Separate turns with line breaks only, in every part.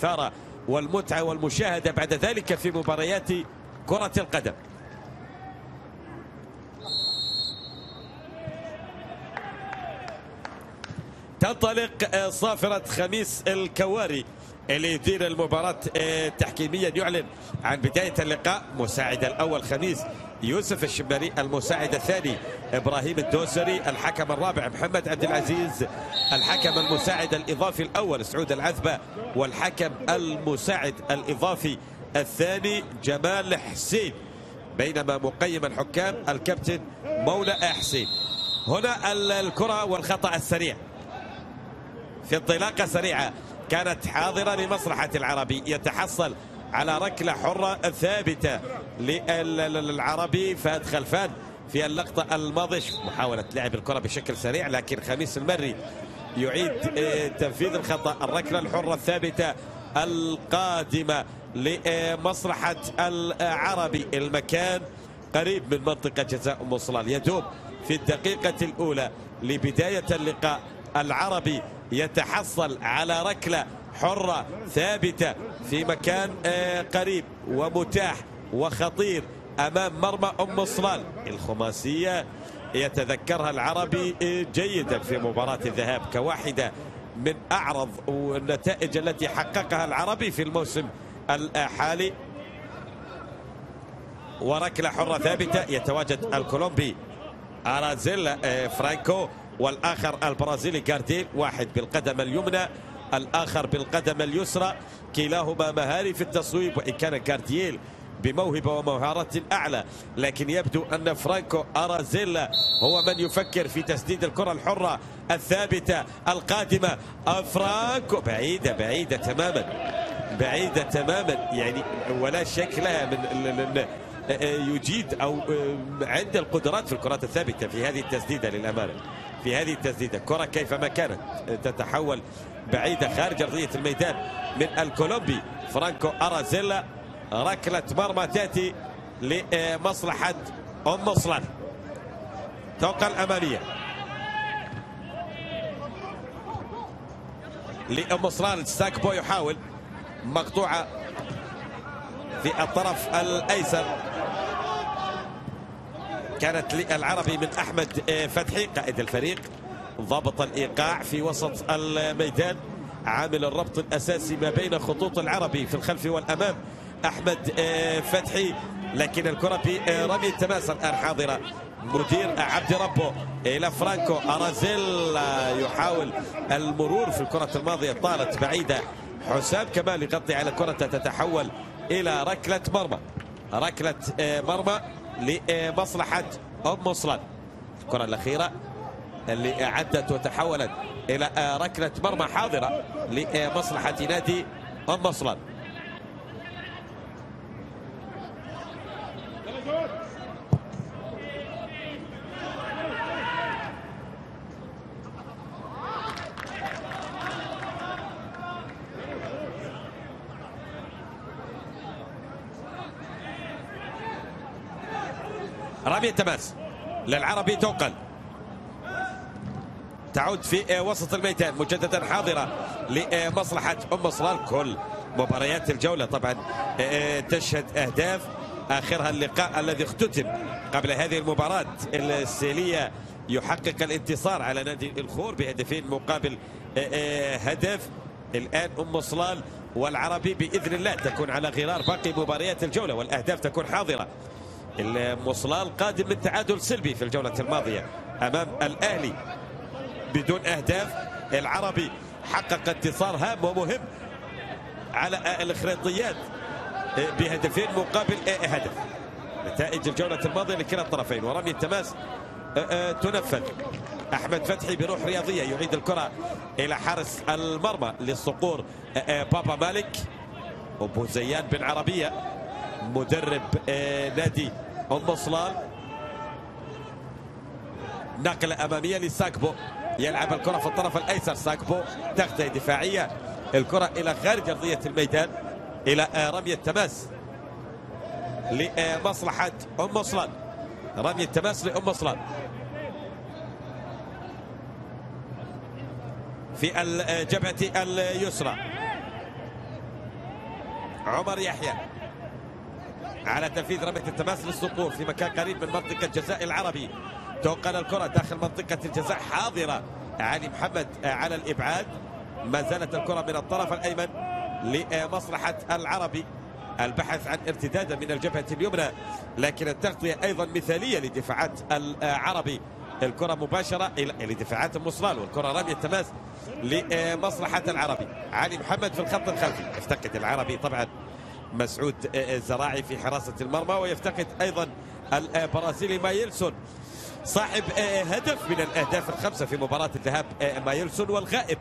الإثارة والمتعة والمشاهدة بعد ذلك في مباريات كرة القدم. تنطلق صافرة خميس الكواري اللي يدير المباراة تحكيميا يعلن عن بداية اللقاء مساعد الأول خميس يوسف الشماري المساعد الثاني إبراهيم الدوسري الحكم الرابع محمد عبد العزيز الحكم المساعد الإضافي الأول سعود العذبة والحكم المساعد الإضافي الثاني جمال حسين بينما مقيم الحكام الكابتن مولى حسين. هنا الكرة والخطأ السريع. في انطلاقة سريعة كانت حاضرة لمصلحة العربي يتحصل على ركلة حرة ثابتة للعربي فهد خلفان في اللقطة الماضية. محاولة لعب الكرة بشكل سريع لكن خميس المري يعيد تنفيذ الخطأ. الركلة الحرة الثابتة القادمة لمصلحة العربي. المكان قريب من منطقة جزاء أم صلال يدوب في الدقيقة الأولى لبداية اللقاء. العربي يتحصل على ركلة حرة ثابتة في مكان قريب ومتاح وخطير أمام مرمى أم صلال الخماسية يتذكرها العربي جيدا في مباراة الذهاب كواحدة من أعرض النتائج التي حققها العربي في الموسم الحالي. وركلة حرة ثابتة يتواجد الكولومبي أرازيلا فرانكو والآخر البرازيلي جارديل واحد بالقدم اليمنى. الآخر بالقدم اليسرى كلاهما مهاري في التصويب وإن كان كاردييل بموهبة ومهارة أعلى. لكن يبدو أن فرانكو أرازيلا هو من يفكر في تسديد الكرة الحرة الثابتة القادمة. فرانكو بعيدة بعيدة تماما بعيدة تماما. يعني ولا شك لها من يجيد أو عند القدرات في الكرات الثابتة في هذه التسديدة للأمانة. في هذه التسديدة. كرة كيفما كانت تتحول بعيدة خارج أرضية الميدان من الكولومبي فرانكو أرازيلا. ركلة مرمى تأتي لمصلحة أم صلال توقع الأمامية لأم صلال ساكبو يحاول. مقطوعة في الطرف الأيسر. كانت للعربي من أحمد فتحي قائد الفريق. ضابط الإيقاع في وسط الميدان. عامل الربط الأساسي ما بين خطوط العربي في الخلف والأمام أحمد فتحي. لكن الكرة برمي التماس الآن حاضرة. مدير عبد ربه إلى فرانكو. أرازيل يحاول المرور في الكرة الماضية. طالت بعيدة. حسام كمال يغطي على كرة تتحول إلى ركلة مرمى. ركلة مرمى لمصلحة أم صلال الكرة الأخيرة اللي عدت وتحولت إلى ركلة مرمى حاضرة لمصلحة نادي أم صلال رمية تماس للعربي توقل تعود في وسط الميدان مجددا حاضرة لمصلحة أم صلال. كل مباريات الجولة طبعا تشهد أهداف. آخرها اللقاء الذي اختتم قبل هذه المباراة السيلية يحقق الانتصار على نادي الخور بهدفين مقابل هدف. الآن أم صلال والعربي بإذن الله تكون على غرار باقي مباريات الجولة والأهداف تكون حاضرة. المصلال قادم من تعادل سلبي في الجولة الماضية أمام الأهلي. بدون أهداف. العربي حقق انتصار هام ومهم على الإخراطيات بهدفين مقابل هدف. نتائج الجولة الماضية لكلا الطرفين. ورمي التماس تنفذ. أحمد فتحي بروح رياضية يعيد الكرة إلى حارس المرمى للصقور بابا مالك. أبو زيان بن عربية مدرب نادي أم صلال. نقلة أمامية لساكبو. يلعب الكرة في الطرف الأيسر. ساكبو تغطية دفاعية. الكرة إلى خارج أرضية الميدان. إلى رمي التماس لمصلحة أم صلال رمي التماس لأم صلال في الجبهة اليسرى. عمر يحيى على تنفيذ رمية التماس للصقور في مكان قريب من منطقة جزاء العربي. تنقل الكرة داخل منطقة الجزاء حاضرة. علي محمد على الإبعاد. ما زالت الكرة من الطرف الأيمن لمصلحة العربي. البحث عن ارتدادا من الجبهة اليمنى لكن التغطية أيضا مثالية لدفاعات العربي. الكرة مباشرة إلى دفاعات المصلال والكرة رمي التماس لمصلحة العربي. علي محمد في الخط الخلفي. يفتقد العربي طبعا. مسعود الزراعي في حراسة المرمى ويفتقد أيضا البرازيلي مايلسون. صاحب هدف من الأهداف الخمسة في مباراة الذهاب مايلسون والغائب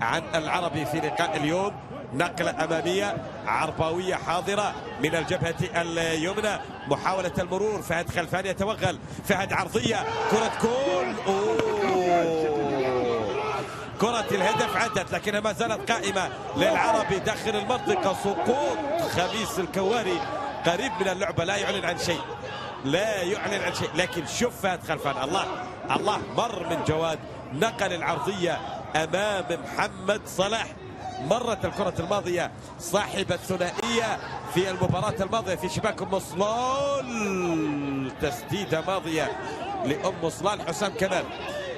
عن العربي في لقاء اليوم. نقلة أمامية عرباوية حاضرة من الجبهة اليمنى. محاولة المرور. فهد خلفان يتوغل. فهد عرضية. كرة كول. كرة الهدف عدت لكنها ما زالت قائمة للعربي داخل المنطقة. سقوط خميس الكواري. قريب من اللعبة. لا يعلن عن شيء. لا يعلن عن شيء. لكن شوف فهد خلفان الله الله مر من جواد نقل العرضية أمام محمد صلاح. مرت الكرة الماضية صاحب الثنائية في المباراة الماضية في شباك أم صلال. تسديدة ماضية لأم صلال. حسام كمال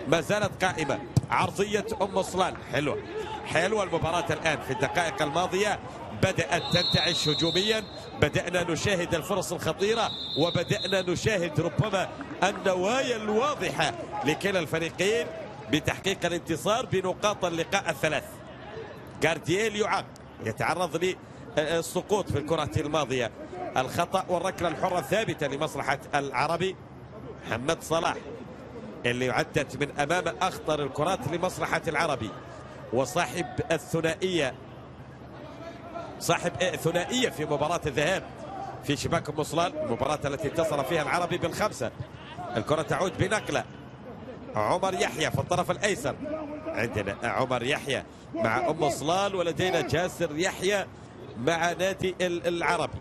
ما زالت قائمة. عرضية أم صلال. حلوة. حلوة المباراة الآن في الدقائق الماضية. بدأت تنتعش هجوميا. بدأنا نشاهد الفرص الخطيرة وبدأنا نشاهد ربما النوايا الواضحة لكلا الفريقين بتحقيق الانتصار بنقاط اللقاء الثلاث. جاردييل يعاق يتعرض للسقوط في الكرة الماضية. الخطأ والركلة الحرة الثابتة لمصلحة العربي محمد صلاح اللي عدت من أمام أخطر الكرات لمصلحة العربي. وصاحب الثنائية صاحب ثنائية في مباراة الذهاب. في شباك أم صلال المباراة التي انتصر فيها العربي بالخمسة. الكرة تعود بنقلة. عمر يحيى في الطرف الأيسر. عندنا عمر يحيى مع أم صلال ولدينا جاسر يحيى مع نادي العربي.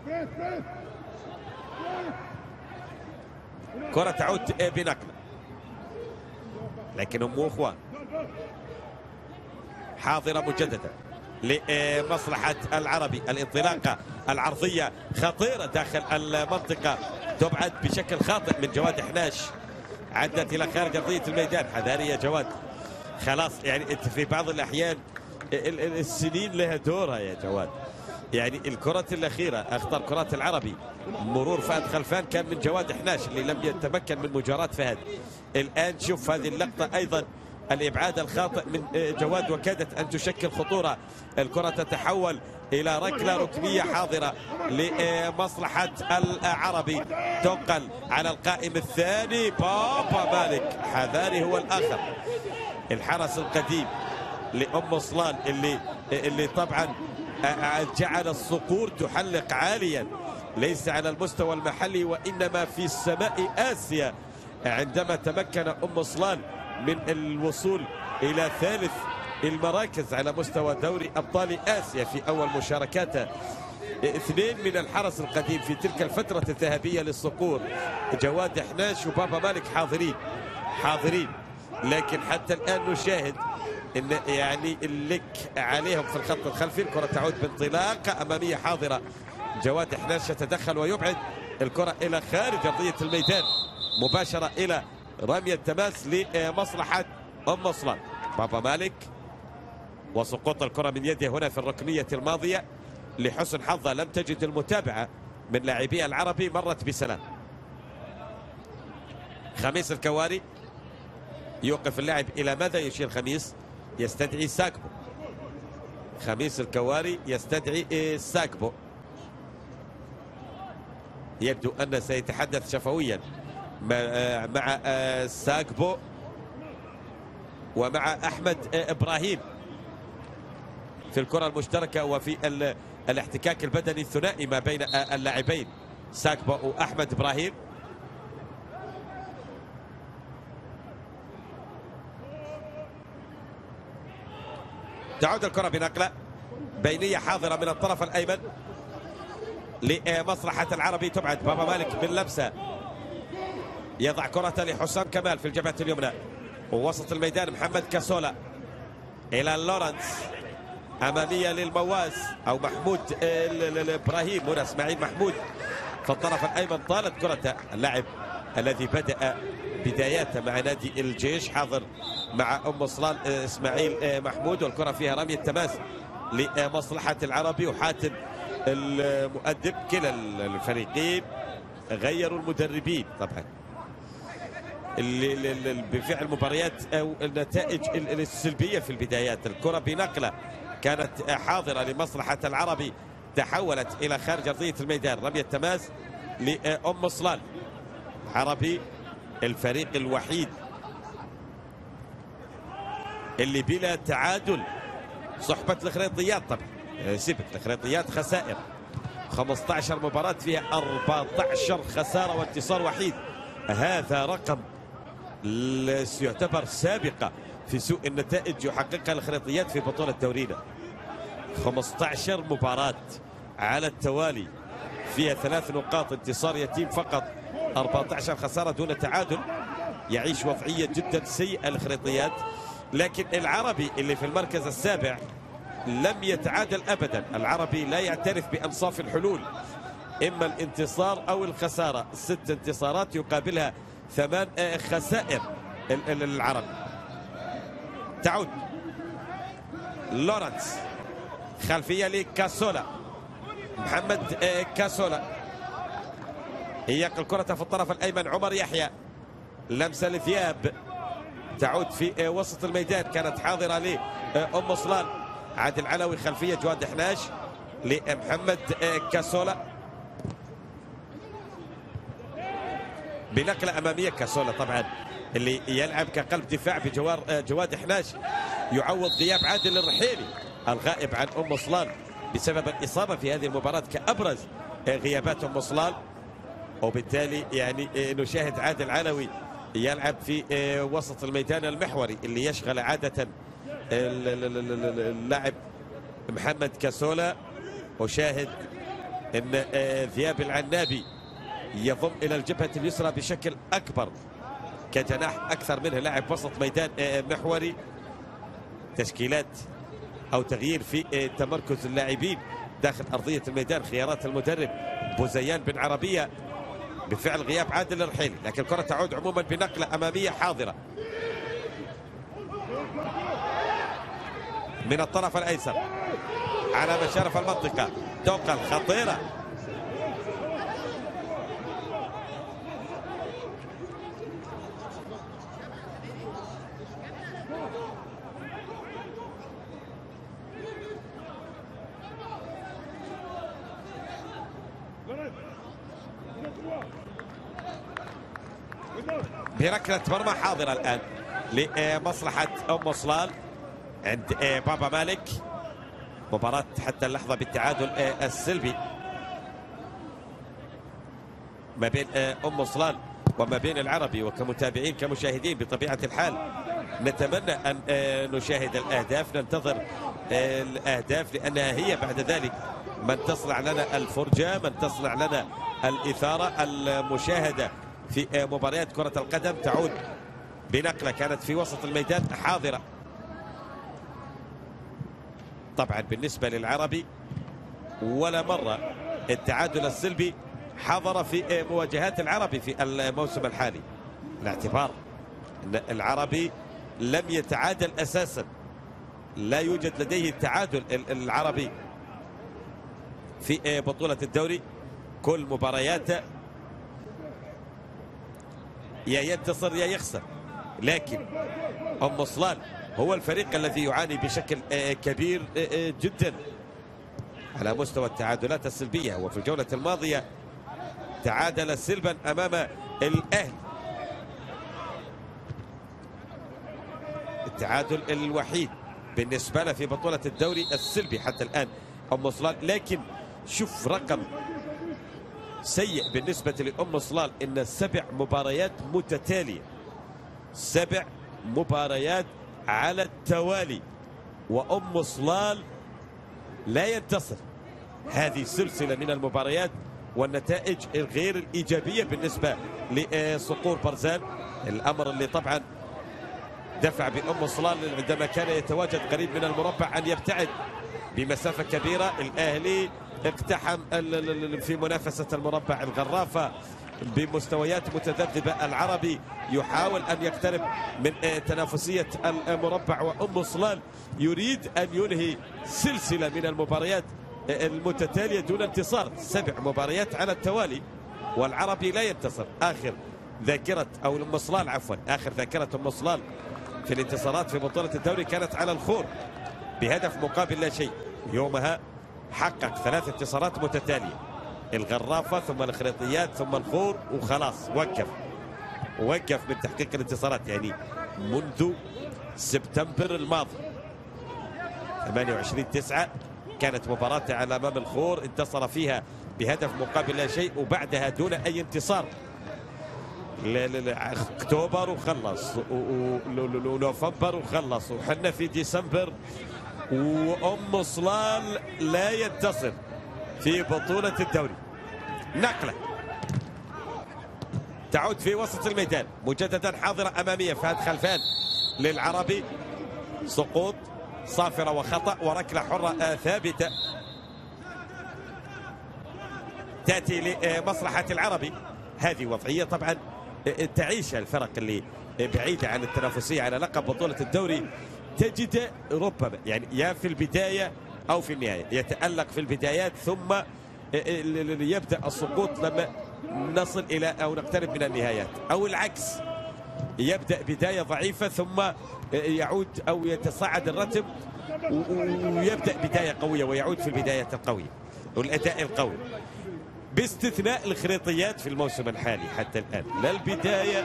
كرة تعود بنقلة. لكن أم أخوان حاضرة مجددة لمصلحة العربي. الانطلاقة العرضية خطيرة داخل المنطقة. تبعد بشكل خاطئ من جواد حناش. عدت إلى خارج أرضية الميدان. حذاري يا جواد. خلاص يعني إنت في بعض الأحيان السنين لها دورها يا جواد. يعني الكرة الأخيرة أخطر كرات العربي. مرور فهد خلفان كان من جواد حناش اللي لم يتمكن من مجاراة فهد. الآن شوف هذه اللقطة أيضا. الإبعاد الخاطئ من جواد وكادت أن تشكل خطورة. الكرة تتحول إلى ركلة ركنية حاضرة لمصلحة العربي. تنقل على القائم الثاني بابا مالك. حذاري هو الآخر. الحرس القديم لأم صلال اللي اللي طبعا جعل الصقور تحلق عاليا. ليس على المستوى المحلي وإنما في السماء آسيا. عندما تمكن أم صلال من الوصول إلى ثالث المراكز على مستوى دوري أبطال آسيا في أول مشاركاته اثنين من الحرس القديم في تلك الفترة الذهبية للصقور جواد حناش وبابا مالك حاضرين حاضرين. لكن حتى الآن نشاهد إن يعني اللك عليهم في الخط الخلفي الكرة تعود بانطلاقة أمامية حاضرة. جواد حناش يتدخل ويبعد الكرة إلى خارج أرضية الميدان مباشرة إلى رمي التماس لمصلحة أم صلان بابا مالك وسقوط الكرة من يده هنا في الركنية الماضية لحسن حظه. لم تجد المتابعة من لاعبي العربي مرت بسلام. خميس الكواري يوقف اللاعب إلى ماذا؟ يشير خميس يستدعي ساكبو. خميس الكواري يستدعي ساكبو. يبدو أن سيتحدث شفويا. مع ساكبو ومع أحمد إبراهيم في الكرة المشتركة وفي الاحتكاك البدني الثنائي ما بين اللاعبين. ساكبو وأحمد إبراهيم. تعود الكرة بنقلة بينية حاضرة من الطرف الأيمن لمصلحة العربي. تبعد بابا مالك باللمسة. يضع كرة لحسام كمال في الجبهة اليمنى. ووسط الميدان محمد كاسولا. إلى لورنس. أمامية للمواس أو محمود إبراهيم. هنا إسماعيل محمود. في الطرف الأيمن طالت كرة اللاعب الذي بدأ بداياته مع نادي الجيش. حاضر مع أم صلان إسماعيل محمود. والكرة فيها رميه تماس لمصلحة العربي. وحاتم المؤدب. كلا الفريقين غيروا المدربين طبعا. بفعل مباريات أو النتائج السلبية في البدايات. الكرة بنقلة كانت حاضرة لمصلحة العربي. تحولت إلى خارج أرضية الميدان. رمية تماس لأم صلال. عربي الفريق الوحيد اللي بلا تعادل. صحبة الخريطيات طبعا. سيبك. الخريطيات خسائر. 15 مباراة فيها 14 خسارة وانتصار وحيد. هذا رقم يعتبر سابقة في سوء النتائج يحققها الخريطيات في بطولة دورينا 15 مباراة على التوالي. فيها ثلاث نقاط انتصار يتيم فقط. 14 خسارة دون تعادل. يعيش وضعية جدا سيئة الخريطيات لكن العربي اللي في المركز السابع لم يتعادل أبدا. العربي لا يعترف بأنصاف الحلول. إما الانتصار أو الخسارة. ست انتصارات يقابلها ثمان خسائر العربي. تعود. لورنس. خلفية لكاسولا. محمد كاسولا. يقل الكرة في الطرف الأيمن. عمر يحيى. لمسة لثياب. تعود في وسط الميدان. كانت حاضرة لأم صلان عادل علوي خلفية جواد حناش لمحمد كاسولا. بنقلة أمامية كاسولا طبعا اللي يلعب كقلب دفاع بجوار جواد حناش يعوض غياب عادل الرحيلي الغائب عن أم صلان بسبب الإصابة في هذه المباراة كأبرز غيابات أم صلان وبالتالي يعني نشاهد عادل علوي يلعب في وسط الميدان المحوري اللي يشغل عادة اللاعب محمد كاسولا. وشاهد إن ذياب العنابي يضم إلى الجبهة اليسرى بشكل أكبر. كجناح أكثر منه لاعب وسط ميدان محوري. تشكيلات أو تغيير في تمركز اللاعبين داخل أرضية الميدان خيارات المدرب بوزيان بن عربية بفعل غياب عادل الرحيلي لكن الكرة تعود عموما بنقلة أمامية حاضرة. من الطرف الأيسر على مشارف المنطقة. توقل خطيره بركلة مرمى حاضرة الآن لمصلحة أم صلال عند بابا مالك. مباراة حتى اللحظة بالتعادل السلبي ما بين أم صلال وما بين العربي. وكمتابعين كمشاهدين بطبيعة الحال نتمنى أن نشاهد الأهداف ننتظر الأهداف لأنها هي بعد ذلك من تصنع لنا الفرجة من تصنع لنا الإثارة المشاهدة. في مباريات كرة القدم تعود بنقلة كانت في وسط الميدان حاضرة. طبعا بالنسبة للعربي ولا مرة التعادل السلبي حضر في مواجهات العربي في الموسم الحالي. الاعتبار أن العربي لم يتعادل أساسا. لا يوجد لديه تعادل العربي في بطولة الدوري. كل مبارياته يا ينتصر يا يخسر. لكن أم صلان هو الفريق الذي يعاني بشكل كبير جدا. على مستوى التعادلات السلبية وفي الجولة الماضية تعادل سلبا أمام الأهلي. التعادل الوحيد بالنسبة له في بطولة الدوري السلبي حتى الآن أم صلان لكن شوف رقم سيء بالنسبة لأم صلال إن سبع مباريات متتالية. سبع مباريات على التوالي. وأم صلال لا ينتصر. هذه سلسلة من المباريات والنتائج الغير الإيجابية بالنسبة لصقور برزان. الأمر اللي طبعا دفع بأم صلال عندما كان يتواجد قريب من المربع أن يبتعد بمسافة كبيرة. الأهلي اقتحم في منافسة المربع الغرافة بمستويات متذبذبة. العربي يحاول أن يقترب من تنافسية المربع وأم صلال يريد أن ينهي سلسلة من المباريات المتتالية دون انتصار. سبع مباريات على التوالي والعربي لا ينتصر. آخر ذاكرة أو أم صلال عفوا آخر ذاكرة أم صلال في الانتصارات في بطولة الدوري كانت على الخور بهدف مقابل لا شيء. يومها حقق ثلاث انتصارات متتالية. الغرافة ثم الخريطيات ثم الخور وخلاص وقف. وقف من تحقيق الانتصارات. يعني منذ سبتمبر الماضي. 28 9 كانت مباراة على أمام الخور. انتصر فيها بهدف مقابل لا شيء وبعدها دون أي انتصار. أكتوبر وخلص ونوفمبر وخلص وحنا في ديسمبر وأم صلال لا ينتصر في بطولة الدوري. نقلة. تعود في وسط الميدان. مجددا حاضرة أمامية فهد خلفان للعربي. سقوط. صافرة وخطأ وركلة حرة. ثابتة. تأتي لمصلحة العربي. هذه وضعية طبعا تعيش الفرق اللي بعيدة عن التنافسية على لقب بطولة الدوري. تجد ربما يعني يا في البداية أو في النهاية يتألق في البدايات ثم يبدأ السقوط لما نصل إلى أو نقترب من النهايات. أو العكس يبدأ بداية ضعيفة ثم يعود أو يتصاعد الرتم ويبدأ بداية قوية ويعود في البداية القوية والأداء القوي. باستثناء الخريطيات في الموسم الحالي حتى الآن. لا البداية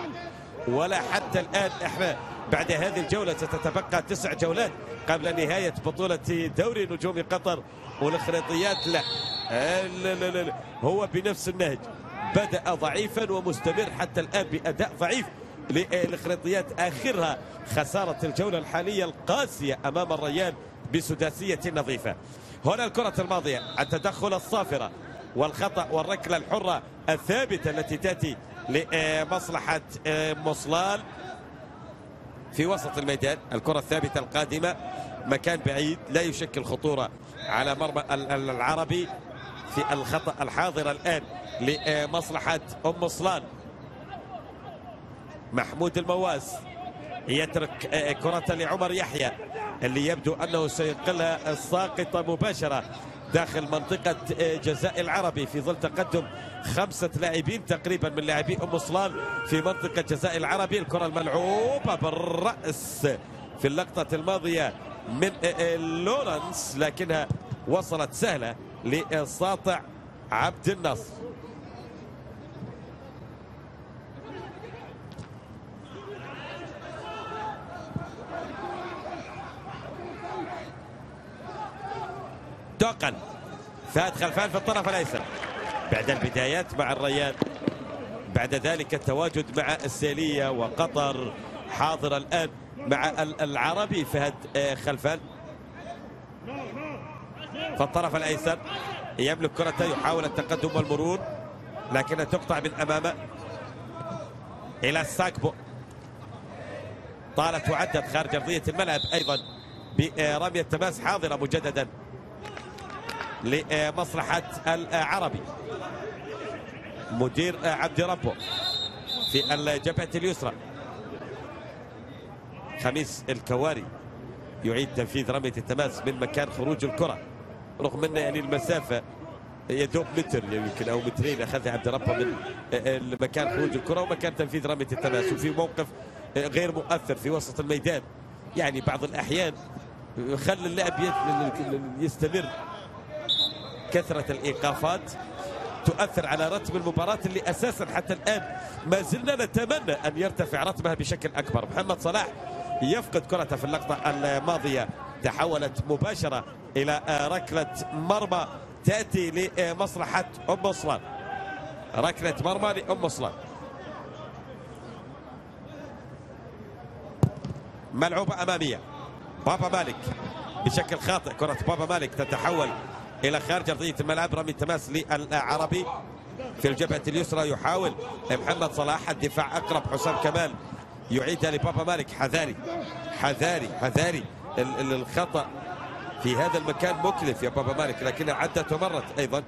ولا حتى الآن. إحنا بعد هذه الجولة ستتبقى تسع جولات قبل نهاية بطولة دوري نجوم قطر والخريطيات لا هو بنفس النهج. بدأ ضعيفا ومستمر حتى الآن بأداء ضعيف للخريطيات آخرها خسارة الجولة الحالية القاسية أمام الريان بسداسية نظيفة. هنا الكرة الماضية التدخل الصافرة والخطأ والركلة الحرة الثابتة التي تأتي لمصلحة مصلال في وسط الميدان الكرة الثابتة القادمة مكان بعيد لا يشكل خطورة على مرمى العربي في الخطأ الحاضر الآن لمصلحة أم صلان. محمود المواس يترك كرة لعمر يحيى اللي يبدو أنه سينقلها الساقطة مباشرة. داخل منطقة جزاء العربي في ظل تقدم خمسة لاعبين تقريبا من لاعبي أم صلان في منطقة جزاء العربي. الكرة الملعوبة بالرأس في اللقطة الماضية من لورنس لكنها وصلت سهلة لساطع عبد النصر دوقن فهد خلفان في الطرف الأيسر. بعد البدايات مع الريان بعد ذلك التواجد مع السيلية وقطر. حاضر الآن مع العربي فهد آه، خلفان. في الطرف الأيسر. يملك كرته يحاول التقدم والمرور. لكنها تقطع من أمامه. إلى الساكبو طالت وعدت خارج أرضية الملعب أيضا. برميه تماس حاضرة مجددا. لمصلحة العربي. مدير عبد ربه في الجبهة اليسرى. خميس الكواري يعيد تنفيذ رمية التماس من مكان خروج الكرة. رغم أن يعني المسافة يدوب متر يمكن أو مترين أخذها عبد ربه من مكان خروج الكرة ومكان تنفيذ رمية التماس. وفي موقف غير مؤثر في وسط الميدان يعني بعض الأحيان خلي اللاعب يستمر كثرة الإيقافات تؤثر على رتم المباراة اللي أساسا حتى الآن ما زلنا نتمنى أن يرتفع رتمها بشكل أكبر. محمد صلاح يفقد كرته في اللقطة الماضية. تحولت مباشرة إلى ركلة مرمى تأتي لمصلحة أم أصلان. ركلة مرمى لأم أصلان. ملعوبة أمامية. بابا مالك بشكل خاطئ. كرة بابا مالك تتحول إلى خارج أرضية الملعب رمي تماس للعربي في الجبهة اليسرى. يحاول محمد صلاح الدفاع أقرب حسام كمال يعيدها لبابا مالك. حذاري حذاري حذاري الخطا في هذا المكان. مكلف يا بابا مالك لكنها عدت ومرت أيضا.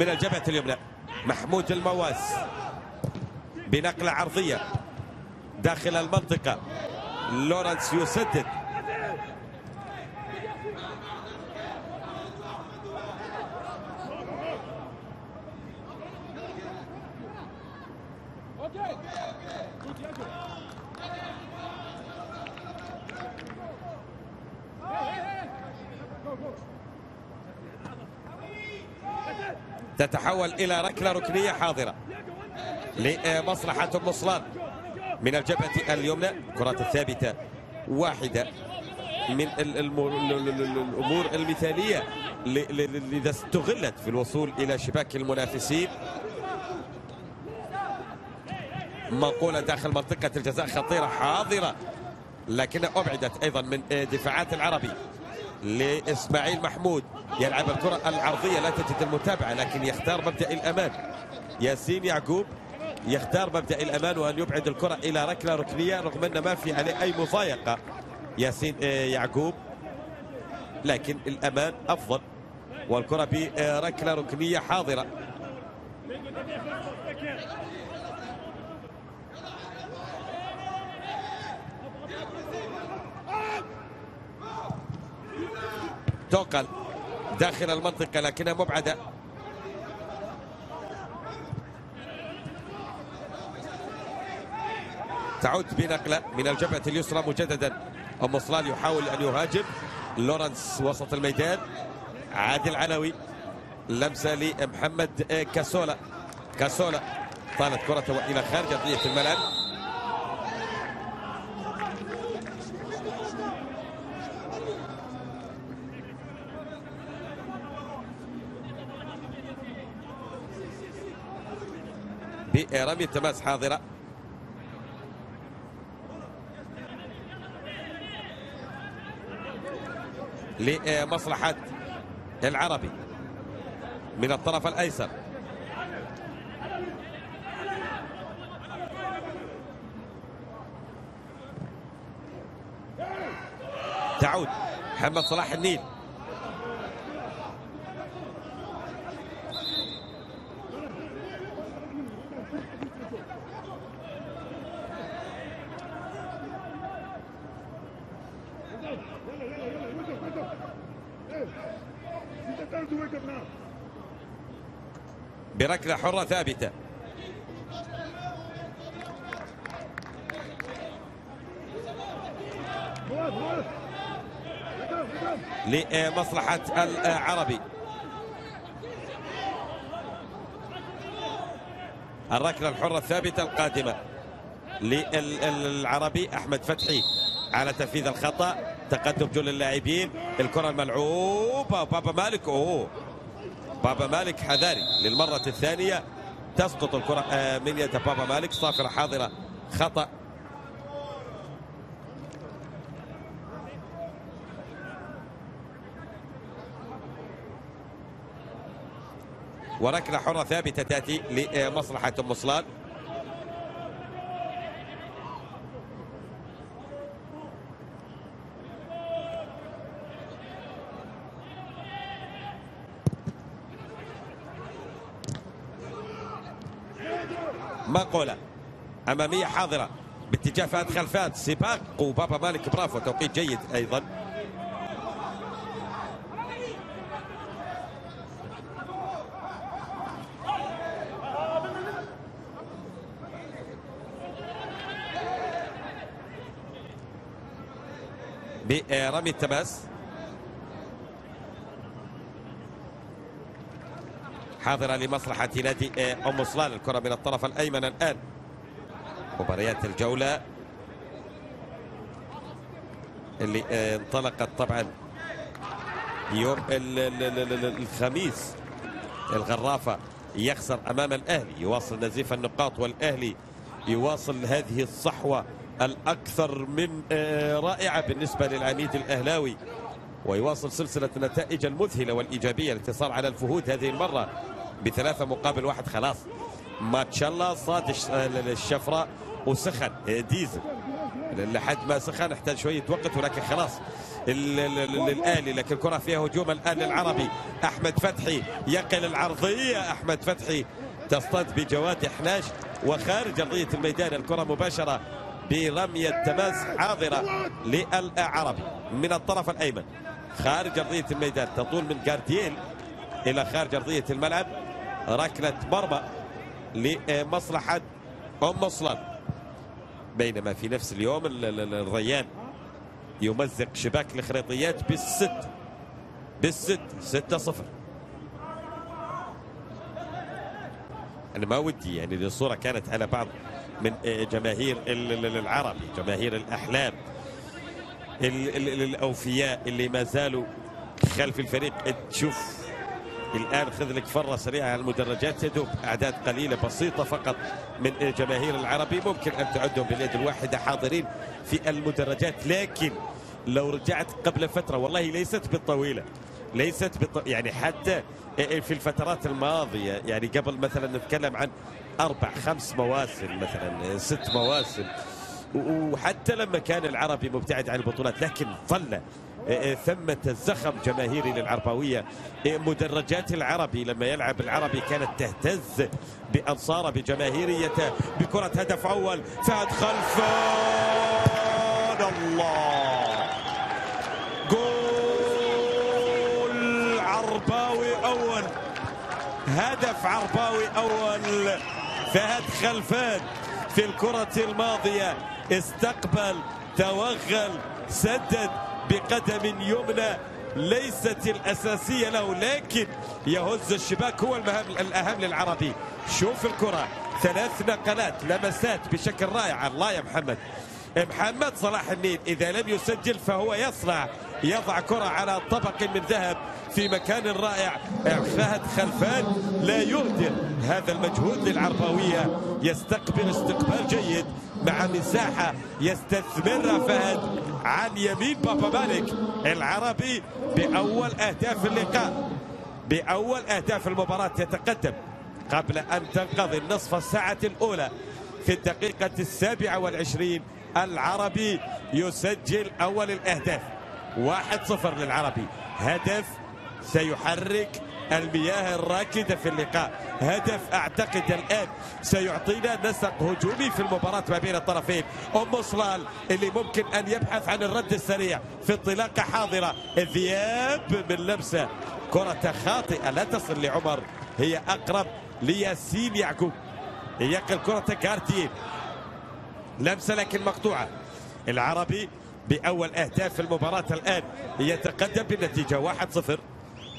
من الجبهة اليمنى محمود المواس بنقلة عرضية داخل المنطقة لورنس يسدد تتحول إلى ركلة ركنية حاضرة لمصلحة المصلان من الجبهة اليمنى كرات الثابتة واحدة من الأمور المثالية إذا استغلت في الوصول إلى شباك المنافسين. منقولة داخل منطقة الجزاء خطيرة حاضرة لكنها أبعدت أيضا من دفاعات العربي. لإسماعيل محمود. يلعب الكرة العرضية لا تجد المتابعة لكن يختار مبدأ الأمان. ياسين يعقوب يختار مبدأ الأمان وأن يبعد الكرة إلى ركلة ركنية رغم أن ما في عليه أي مضايقة. ياسين آه، يعقوب لكن الأمان أفضل. والكرة بركلة ركنية حاضرة. توكل داخل المنطقة لكنها مبعدة. تعود بنقلة من الجبهة اليسرى مجددا. أم صلال يحاول أن يهاجم. لورنس وسط الميدان. عادل علوي. لمسة لمحمد كاسولا. كاسولا طالت كرة إلى خارج أرضية الملعب. برمي التماس حاضرة. لمصلحة العربي من الطرف الأيسر. تعود محمد صلاح النيل. بركلة حرة ثابتة. لمصلحة العربي. الركلة الحرة الثابتة القادمة للعربي أحمد فتحي على تنفيذ الخطأ. تقدم جل اللاعبين. الكرة الملعوبة. بابا مالك. أوه. بابا مالك حذاري للمرة الثانية. تسقط الكرة آه، من يد بابا مالك. صافرة حاضرة. خطأ. وركلة حرة ثابتة تأتي لمصلحة مصلان ماقولا أمامية حاضرة. باتجاه فهد خلفات. سباق وبابا مالك برافو. توقيت جيد أيضا. برمي التماس. حاضرة لمصلحة نادي أم صلال الكرة من الطرف الأيمن الآن. مباريات الجولة اللي آه، انطلقت طبعا يوم الخميس. الغرافة يخسر أمام الأهلي يواصل نزيف النقاط والأهلي يواصل هذه الصحوة الأكثر من آه، رائعة بالنسبة للعميد الأهلاوي. ويواصل سلسلة النتائج المذهلة والإيجابية الانتصار على الفهود هذه المرة. بثلاثة مقابل واحد خلاص. ماتشالا صاد الش- آه، الشفراء وسخن. آه، ديزل لحد ما سخن احتاج شوية وقت ولكن خلاص. ال- ال- ال- الآلي لكن الكرة فيها هجوم الآن للعربي أحمد فتحي يقل العرضية. أحمد فتحي تصطاد بجواد إحناش وخارج أرضية الميدان. الكرة مباشرة برمية تماس حاضرة للعربي من الطرف الأيمن خارج أرضية الميدان. تطول من جاردييل إلى خارج أرضية الملعب. ركلة مرمى لمصلحة أم صلال بينما في نفس اليوم ال- ال- ال- الريان يمزق شباك الخريطيات بالست بالست ستة صفر. أنا ما ودي يعني الصورة كانت على بعض من جماهير ال- ال- العربي جماهير الأحلام ال- ال- ال- الأوفياء اللي ما زالوا خلف الفريق. تشوف الآن خذ لك فرة سريعة على المدرجات يدوب أعداد قليلة بسيطة فقط من جماهير العربي. ممكن أن تعدهم باليد الواحدة حاضرين في المدرجات لكن لو رجعت قبل فترة والله ليست بالطويلة ليست بالط... يعني حتى في الفترات الماضية يعني قبل مثلا نتكلم عن أربع خمس مواسم مثلا ست مواسم وحتى لما كان العربي مبتعد عن البطولات لكن ظل ثمة زخم جماهيري للعربوية مدرجات العربي لما يلعب العربي كانت تهتز بأنصاره بجماهيريته بكرة هدف أول. فهد خلفان الله. جول عرباوي أول. هدف عرباوي أول. فهد خلفان في الكرة الماضية. استقبل توغل سدد. بقدم يمنى ليست الأساسية له لكن يهز الشباك هو المهم الأهم للعربي. شوف الكرة. ثلاث نقلات لمسات بشكل رائع. الله يا محمد. محمد صلاح النيل إذا لم يسجل فهو يصنع. يضع كرة على طبق من ذهب في مكان رائع. فهد خلفان لا يهدر هذا المجهود للعرباوية. يستقبل استقبال جيد مع مساحة. يستثمرها فهد. عن يمين بابا مالك العربي بأول أهداف اللقاء. بأول أهداف المباراة يتقدم قبل أن تنقضي النصف الساعة الأولى في الدقيقة السابعة والعشرين. العربي يسجل أول الأهداف. واحد صفر للعربي. هدف سيحرك المياه الراكدة في اللقاء. هدف أعتقد الآن سيعطينا نسق هجومي في المباراة ما بين الطرفين. أم صلال اللي ممكن أن يبحث عن الرد السريع في انطلاقة حاضرة. الذياب من لمسة. كرة خاطئة. لا تصل لعمر. هي أقرب لياسين يعقوب. يقل كرة جاردين لمسة لكن مقطوعة. العربي بأول أهداف المباراة الآن. يتقدم بالنتيجة. واحد صفر.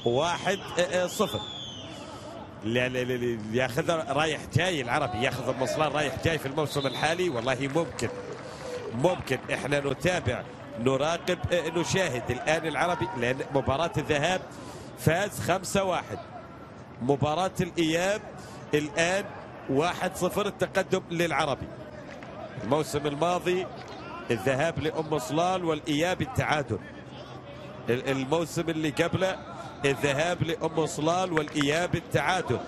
واحد صفر. ياخذ رايح جاي العربي ياخذ المصلان رايح جاي في الموسم الحالي. والله ممكن ممكن إحنا نتابع نراقب نشاهد الآن العربي لأن مباراة الذهاب فاز خمسة واحد. مباراة الإياب الآن واحد صفر التقدم للعربي. الموسم الماضي الذهاب لأم صلال والإياب التعادل. الموسم اللي قبله الذهاب لأم صلال والإياب التعادل.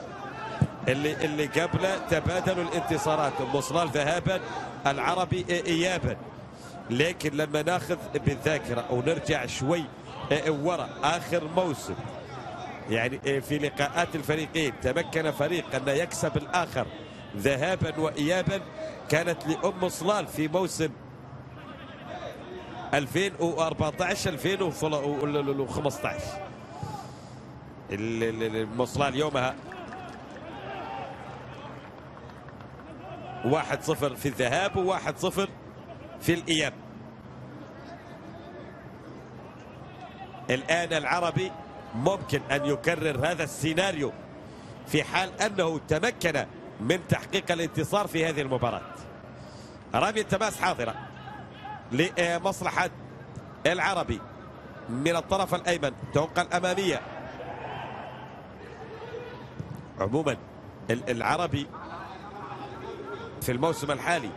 اللي اللي قبله تبادلوا الانتصارات. أم صلال ذهابا العربي إيابا. لكن لما ناخذ بالذاكرة ونرجع شوي ورا آخر موسم يعني في لقاءات الفريقين تمكن فريق أن يكسب الآخر. ذهابا وإيابا كانت لأم صلال في موسم 2014 2015 المصلال يومها واحد صفر في الذهاب وواحد صفر في الإياب. الآن العربي ممكن أن يكرر هذا السيناريو في حال أنه تمكن من تحقيق الانتصار في هذه المباراة. رمي التماس حاضرة لمصلحة العربي من الطرف الأيمن تنقل أمامية. عموما العربي في الموسم الحالي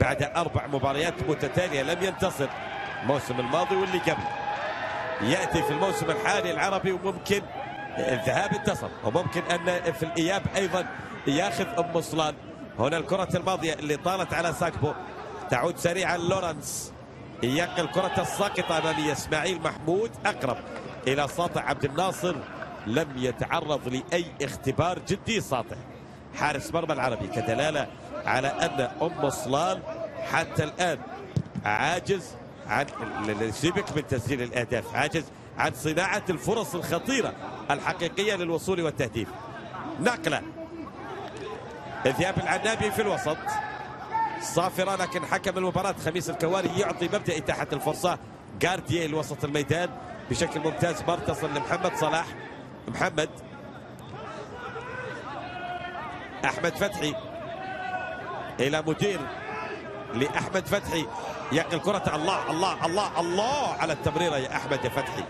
بعد أربع مباريات متتالية لم ينتصر. الموسم الماضي واللي قبل. يأتي في الموسم الحالي العربي وممكن الذهاب انتصر وممكن أن في الإياب أيضا ياخذ أم صلان هنا الكرة الماضية اللي طالت على ساكبو. تعود سريعا لورنس. ينقل كرة الساقطة أمامية إسماعيل محمود أقرب إلى ساطع عبد الناصر. لم يتعرض لأي اختبار جدي ساطع. حارس مرمى العربي كدلالة على أن أم صلال حتى الآن عاجز عن سيبك من تسجيل الأهداف عاجز عن صناعة الفرص الخطيرة الحقيقية للوصول والتهديف. نقلة. ذياب العنابي في الوسط. صافرة لكن حكم المباراة. خميس الكواري يعطي مبدأ إتاحة الفرصة. جارديا لوسط الميدان بشكل ممتاز. مرتصل لمحمد صلاح. محمد. أحمد فتحي إلى مدير لأحمد فتحي. يقل كرة الله الله الله الله على التمريرة يا أحمد يا فتحي.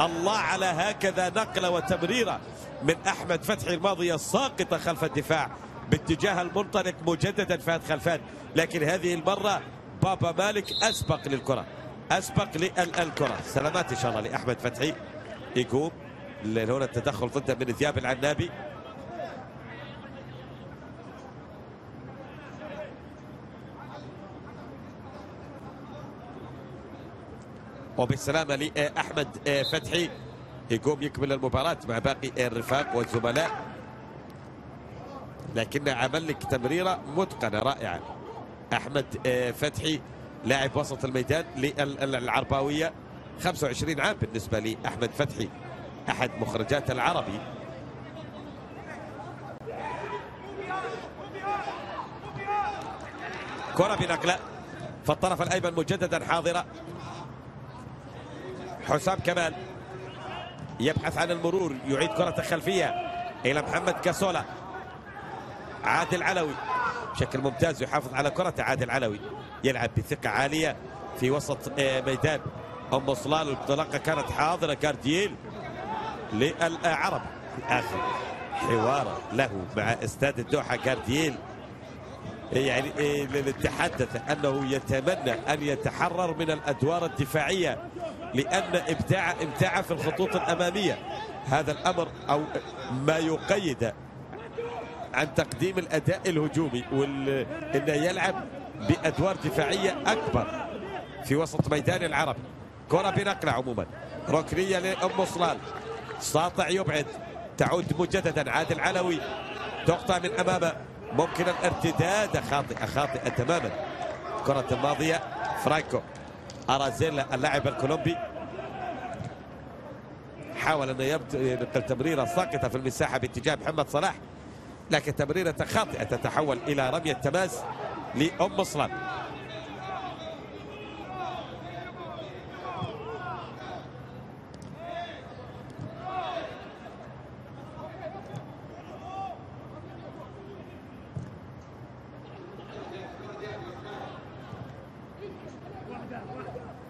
الله على هكذا نقلة وتمريرة من أحمد فتحي الماضية ساقطة خلف الدفاع باتجاه المنطلق مجددا فهد خلفان. لكن هذه المرة بابا مالك أسبق للكرة أسبق للكرة. سلامات إن شاء الله لأحمد فتحي. يقوم. هنا التدخل ضده من ثياب العنابي. وبالسلامة لأحمد فتحي. يقوم يكمل المباراة مع باقي الرفاق والزملاء. لكن عمل لك تمريرة متقنة رائعة. أحمد فتحي لاعب وسط الميدان للعرباوية. 25 عام بالنسبة لأحمد فتحي. أحد مخرجات العربي. كرة بنقلة فالطرف الأيمن مجددا حاضرة. حسام كمال يبحث عن المرور يعيد كرة الخلفية إلى محمد كاسولا. عادل علوي بشكل ممتاز يحافظ على كرة عادل علوي يلعب بثقة عالية في وسط ميدان أم صلال. الانطلاقة كانت حاضرة. كاردييل للعرب آخر حوار له مع استاد الدوحة كاردييل يعني تحدث أنه يتمنى أن يتحرر من الأدوار الدفاعية لأن إبداع إمتاع في الخطوط الأمامية. هذا الأمر أو ما يقيد عن تقديم الأداء الهجومي وأنه يلعب بأدوار دفاعية أكبر في وسط ميدان العرب. كرة بنقلة عموما. ركنية لأم صلال. ساطع يبعد. تعود مجددا. عادل علوي تقطع من أمامه. ممكن الارتداد. خاطئة خاطئة تماما. كرة الماضية فرانكو أرازيلا اللاعب الكولومبي. حاول أن ينقل تمريرة ساقطة في المساحة باتجاه محمد صلاح. لكن تمريرة خاطئة تتحول إلى رمية تماس لأم صلان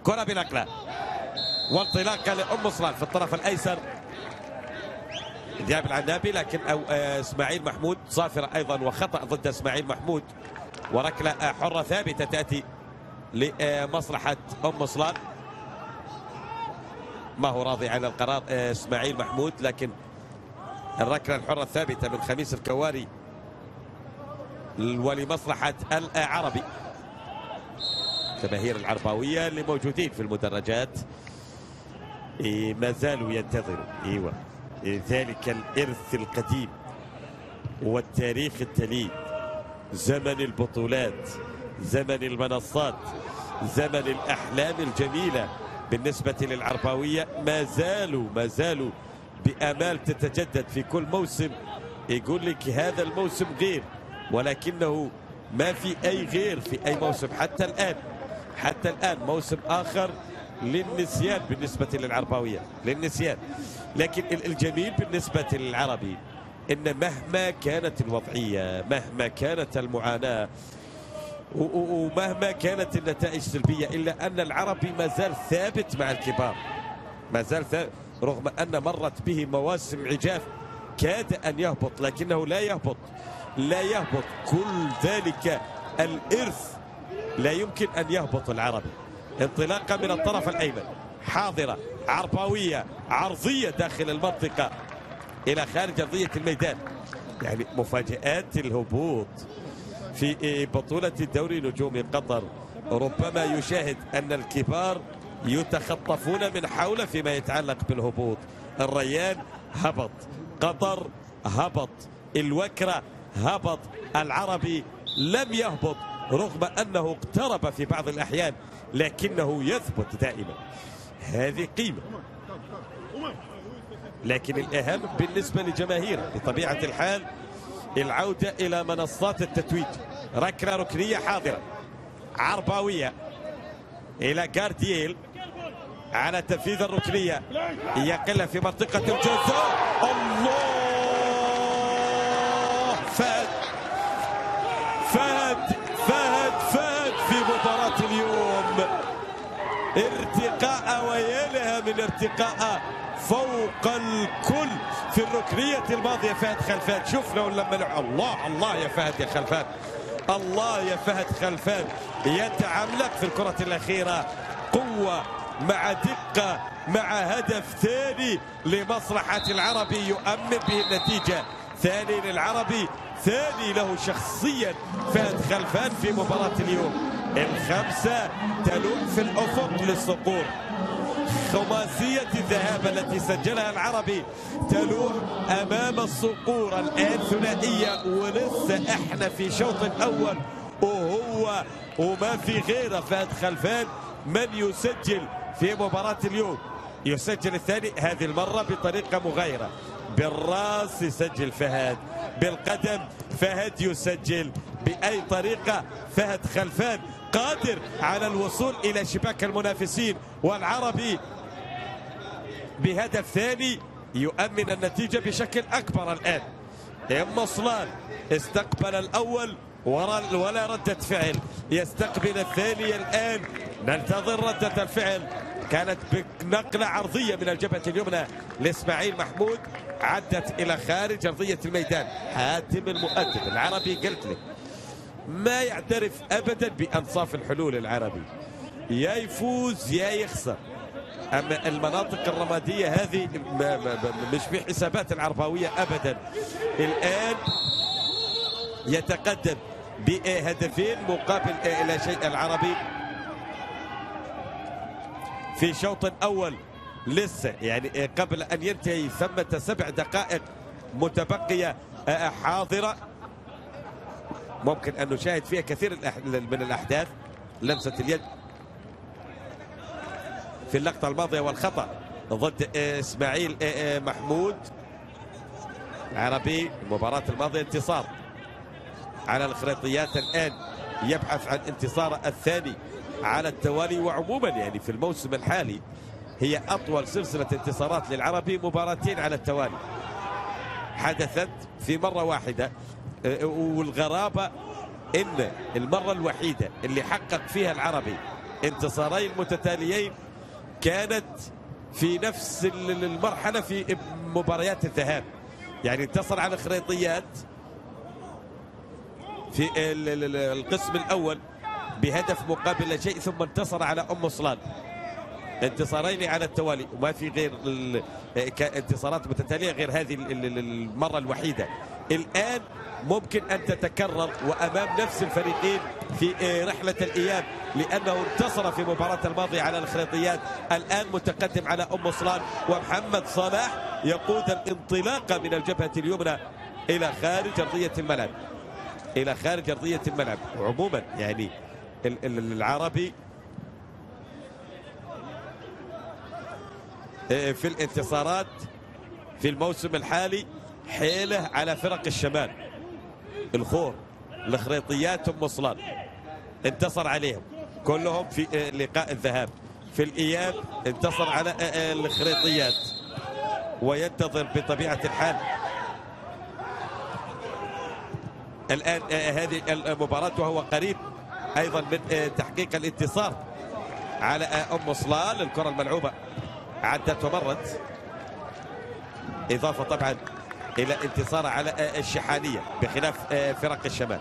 كرة بنقلة. وانطلاقة لأم صلان في الطرف الأيسر. ذهاب العنابي لكن أو إسماعيل محمود صافرة أيضا وخطأ ضد إسماعيل محمود. وركلة حرة ثابتة تأتي لمصلحة أم صلان ما هو راضي عن القرار إسماعيل محمود لكن الركلة الحرة الثابتة من خميس الكواري ولمصلحة العربي جماهير العرباوية اللي موجودين في المدرجات. إيه ما زالوا ينتظروا. إيوه. إيه ذلك الإرث القديم والتاريخ التليد. زمن البطولات زمن المنصات زمن الأحلام الجميلة بالنسبة للعرباوية. ما زالوا ما زالوا بآمال تتجدد في كل موسم. يقول لك هذا الموسم غير ولكنه ما في أي غير في أي موسم حتى الآن. حتى الآن موسم آخر للنسيان بالنسبة للعرباوية للنسيان. لكن الجميل بالنسبة للعربي إن مهما كانت الوضعية مهما كانت المعاناة ومهما كانت النتائج سلبية إلا أن العربي ما زال ثابت مع الكبار. ما زال ثابت رغم أن مرت به مواسم عجاف كاد أن يهبط لكنه لا يهبط لا يهبط. كل ذلك الإرث لا يمكن أن يهبط العربي. انطلاقة من الطرف الأيمن. حاضرة عرباوية عرضية داخل المنطقة. إلى خارج أرضية الميدان. يعني مفاجآت الهبوط في بطولة الدوري نجوم قطر. ربما يشاهد أن الكبار يتخطفون من حوله فيما يتعلق بالهبوط. الريان هبط قطر هبط الوكرة هبط العربي لم يهبط. رغم أنه اقترب في بعض الأحيان لكنه يثبت دائما. هذه قيمة. لكن الأهم بالنسبة لجماهيره بطبيعة الحال العودة إلى منصات التتويج. ركلة ركنية حاضرة. عرباوية. إلى جاردييل على تنفيذ الركنية. يقل في منطقة الجزاء. الله! فهد فهد فهد فهد في مباراة اليوم. ارتقاء ويلها من ارتقاء فوق الكل. في الركنية الماضية فهد خلفان. لو لما الله الله يا فهد يا خلفان. الله يا فهد خلفان. يتعملق في الكرة الأخيرة. قوة مع دقة مع هدف ثاني لمصلحة العربي يؤمن به النتيجة. ثاني للعربي ثاني له شخصيا فهد خلفان في مباراة اليوم. الخمسة تلوح في الأفق للصقور. خماسية الذهاب التي سجلها العربي تلوح أمام الصقور الآن ثنائية. ولسه إحنا في شوط الأول. وهو وما في غيره. فهد خلفان من يسجل في مباراة اليوم. يسجل الثاني هذه المرة بطريقة مغايرة. بالراس يسجل فهد. بالقدم فهد يسجل بأي طريقة؟ فهد خلفان قادر على الوصول إلى شباك المنافسين والعربي بهدف ثاني يؤمن النتيجة بشكل أكبر الآن. ام مصلان استقبل الأول ولا ردة فعل. يستقبل الثاني الآن. ننتظر ردة الفعل. كانت بنقلة عرضية من الجبهة اليمنى لإسماعيل محمود. عدت إلى خارج أرضية الميدان. حاتم المؤدب العربي قلت لك ما يعترف أبدا بأنصاف الحلول العربي. يا يفوز يا يخسر. أما المناطق الرمادية هذه ما ما مش في حسابات العرباوية أبدا. الآن يتقدم بهدفين مقابل إلى شيء العربي. في شوط أول لسه يعني قبل أن ينتهي ثمة سبع دقائق متبقية حاضرة. ممكن أن نشاهد فيها كثير من الأحداث. لمسة اليد في اللقطة الماضية والخطأ ضد إسماعيل محمود. عربي المباراة الماضية انتصار. على الخريطيات الآن يبحث عن انتصاره الثاني على التوالي. وعموما يعني في الموسم الحالي هي أطول سلسلة انتصارات للعربي مباراتين على التوالي. حدثت في مرة واحدة والغرابة إن المرة الوحيدة اللي حقق فيها العربي انتصارين متتاليين كانت في نفس المرحلة في مباريات الذهاب. يعني انتصر على الخريطيات في القسم الأول بهدف مقابل شيء ثم انتصر على أم صلان انتصارين على التوالي. وما في غير انتصارات متتالية غير هذه المرة الوحيدة. الآن ممكن أن تتكرر وأمام نفس الفريقين في رحلة الإياب لأنه انتصر في مباراة الماضية على الخريطيات. الآن متقدم على أم صلان ومحمد صلاح يقود الانطلاقة من الجبهة اليمنى إلى خارج أرضية الملعب. إلى خارج أرضية الملعب. عموما يعني العربي في الانتصارات في الموسم الحالي حيله على فرق الشمال. الخور الخريطيات أم صلان انتصر عليهم. كلهم في لقاء الذهاب. في الإياب انتصر على الخريطيات وينتظر بطبيعة الحال. الآن هذه المباراة وهو قريب أيضا من تحقيق الانتصار على أم صلان الكرة الملعوبة. عدت ومرت. إضافة طبعا إلى انتصار على الشحانيه بخلاف فرق الشمال.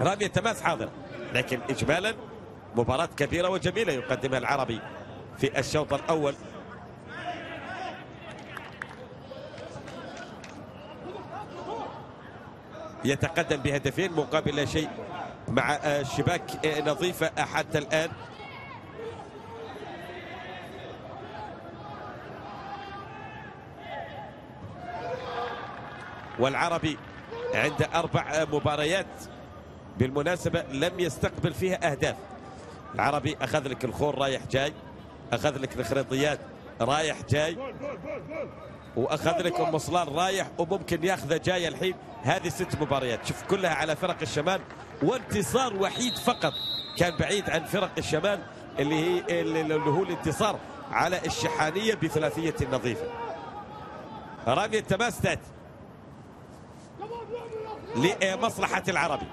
رامية تماس حاضرة لكن إجمالا مباراة كبيرة وجميلة يقدمها العربي في الشوط الأول. يتقدم بهدفين مقابل لا شيء مع شباك نظيفة حتى الآن. والعربي عند أربع مباريات بالمناسبة لم يستقبل فيها أهداف. العربي أخذ لك الخور رايح جاي أخذ لك الخريطيات رايح جاي وأخذ لك أم صلال رايح وممكن ياخذه جاي الحين. هذه ست مباريات. شوف كلها على فرق الشمال وانتصار وحيد فقط. كان بعيد عن فرق الشمال اللي هي اللي هو الانتصار على الشحانية بثلاثية نظيفة. رامي التماس تاتي لمصلحة العربي.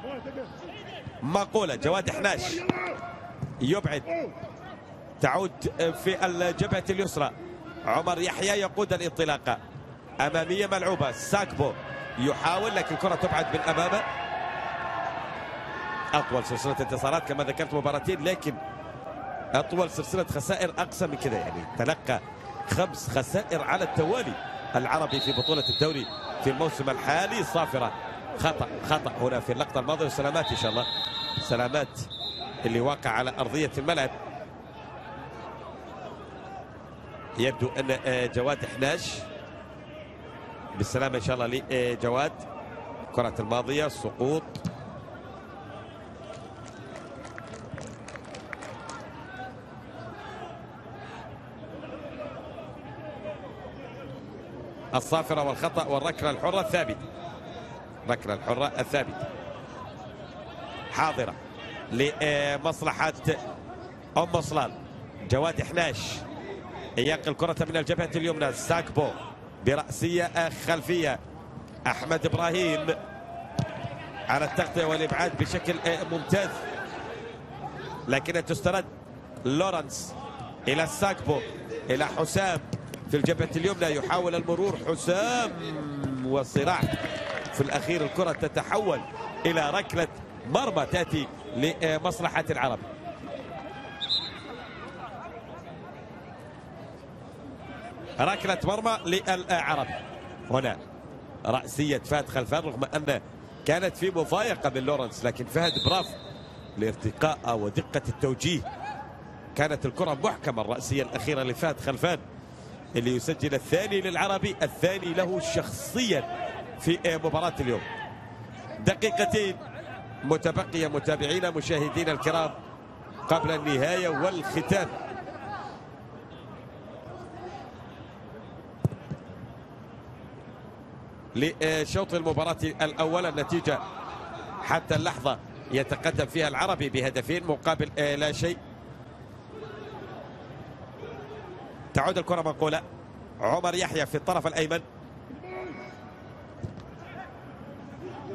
مقولة جواد حناش يبعد تعود في الجبهة اليسرى. عمر يحيى يقود الانطلاقه أمامية ملعوبة. ساكبو يحاول لكن الكرة تبعد من امامه أطول سلسلة انتصارات كما ذكرت مباراتين لكن أطول سلسلة خسائر اقصى من كذا يعني تلقى خمس خسائر على التوالي العربي في بطولة الدوري في الموسم الحالي. صافرة خطأ خطأ هنا في اللقطة الماضية وسلامات إن شاء الله. سلامات اللي واقع على أرضية الملعب. يبدو أن آه، جواد حناش. بالسلامة إن شاء الله لجواد. كرة الماضية سقوط. الصافرة والخطأ والركلة الحرة الثابتة. الركلة الحرة الثابتة. حاضرة لمصلحة أم صلال جواد حناش ينقل كرة من الجبهة اليمنى. ساكبو برأسية خلفية. أحمد إبراهيم على التغطية والإبعاد بشكل ممتاز. لكنها تسترد لورنس إلى الساكبو إلى حسام في الجبهة اليمنى. يحاول المرور حسام. والصراع في الأخير الكرة تتحول إلى ركلة مرمى تأتي لمصلحة العرب. ركلة مرمى للعرب هنا رأسية فهد خلفان رغم أن كانت في مضايقة من لورنس لكن فهد برافو لارتقاء ودقة التوجيه. كانت الكرة محكمة الرأسية الأخيرة لفهد خلفان اللي يسجل الثاني للعربي الثاني له شخصيا. في مباراة اليوم. دقيقتين متبقية متابعينا مشاهدينا الكرام قبل النهاية والختام. لشوط المباراة الأول النتيجة حتى اللحظة يتقدم فيها العربي بهدفين مقابل آه، لا شيء. تعود الكرة منقولة عمر يحيى في الطرف الأيمن.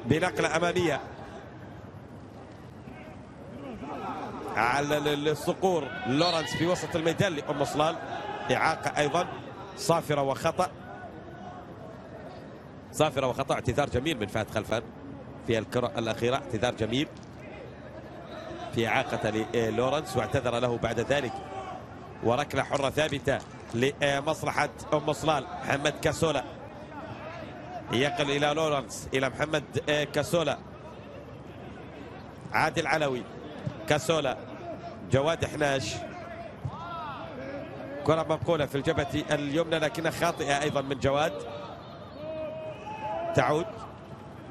بنقلة أمامية. على الصقور لورنس في وسط الميدان لأم صلال. إعاقة أيضا. صافرة وخطأ. صافرة وخطأ. اعتذار جميل من فهد خلفان في الكرة الأخيرة. اعتذار جميل. في إعاقة للورنس واعتذر له بعد ذلك. وركلة حرة ثابتة لمصلحة أم صلال. محمد كاسولا. يقل إلى لورنس إلى محمد كاسولا. عادل علوي كاسولا. جواد حناش. كرة منقولة في الجبهة اليمنى لكنها خاطئة أيضا من جواد. تعود.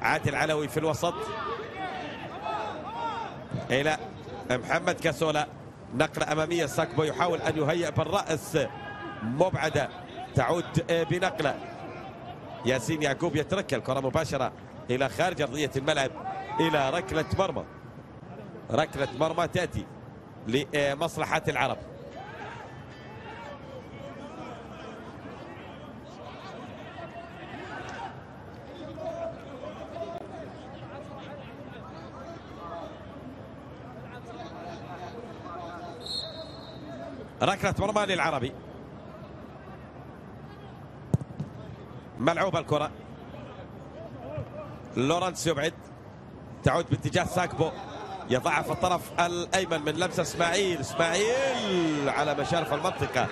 عادل علوي في الوسط. إلى محمد كاسولا. نقلة أمامية. ساكبو يحاول أن يهيئ بالرأس. مبعدة. تعود بنقلة. ياسين يعقوب يترك الكرة مباشرة إلى خارج أرضية الملعب إلى ركلة مرمى. ركلة مرمى تأتي لمصلحة العرب. ركلة مرمى للعربي. ملعوبة الكرة. لورنس يبعد. تعود باتجاه ساكبو. يضعها في الطرف الأيمن من لمسه إسماعيل. إسماعيل على مشارف المنطقة.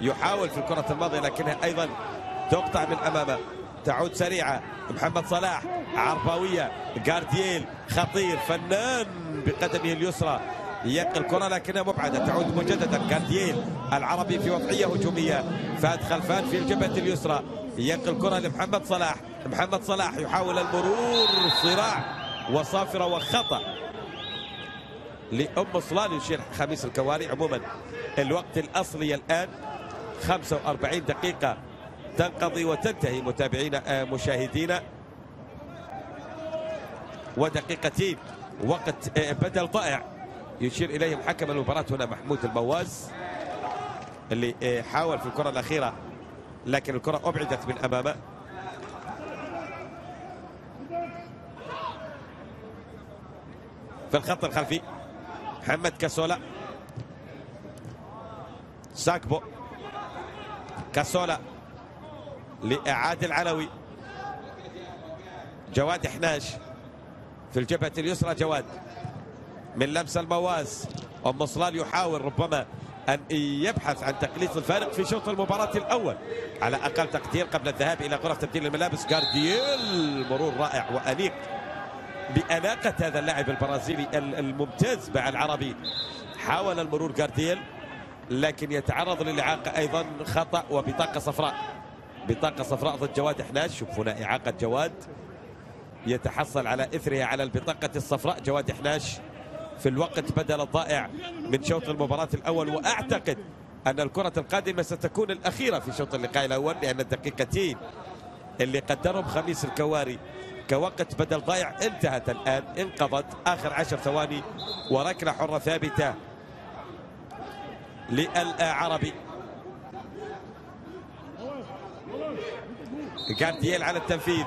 يحاول في الكرة الماضية لكنها أيضا تقطع من أمامه. تعود سريعة. محمد صلاح عرباويه جاردييل خطير. فنان بقدمه اليسرى. يقي الكرة لكنها مبعدة. تعود مجددا. جاردييل العربي في وضعية هجومية. فهد خلفان في الجبهة اليسرى. يقي الكرة لمحمد صلاح. محمد صلاح يحاول المرور صراع وصافرة وخطأ لأم صلال يشير خميس الكواري. عموما الوقت الأصلي الآن 45 دقيقة تنقضي وتنتهي متابعينا آه، مشاهدينا. ودقيقتين وقت آه، بدل ضائع يشير إليهم حكم المباراة هنا محمود المواز اللي آه، حاول في الكرة الأخيرة لكن الكرة أبعدت من أمامه. في الخط الخلفي محمد كاسولا. ساكبو. كاسولا لإعادة العلوي. جواد حناش. في الجبهة اليسرى جواد. من لمس المواز. أم صلال يحاول ربما أن يبحث عن تقليص الفارق في شوط المباراة الأول. على أقل تقدير قبل الذهاب إلى غرف تبديل الملابس جاردييل مرور رائع وأنيق بأناقة هذا اللاعب البرازيلي الممتاز مع العربي حاول المرور جاردييل لكن يتعرض للإعاقة أيضا خطأ وبطاقة صفراء. بطاقة صفراء ضد جواد حناش شوف هنا إعاقة جواد يتحصل على إثرها على البطاقة الصفراء. جواد حناش في الوقت بدل الضائع من شوط المباراة الأول. وأعتقد أن الكرة القادمة ستكون الأخيرة في شوط اللقاء الأول لأن الدقيقتين اللي قدرهم خميس الكواري كوقت بدل ضائع انتهت الآن انقضت آخر عشر ثواني وركلة حرة ثابتة للعربي جاردييل على التنفيذ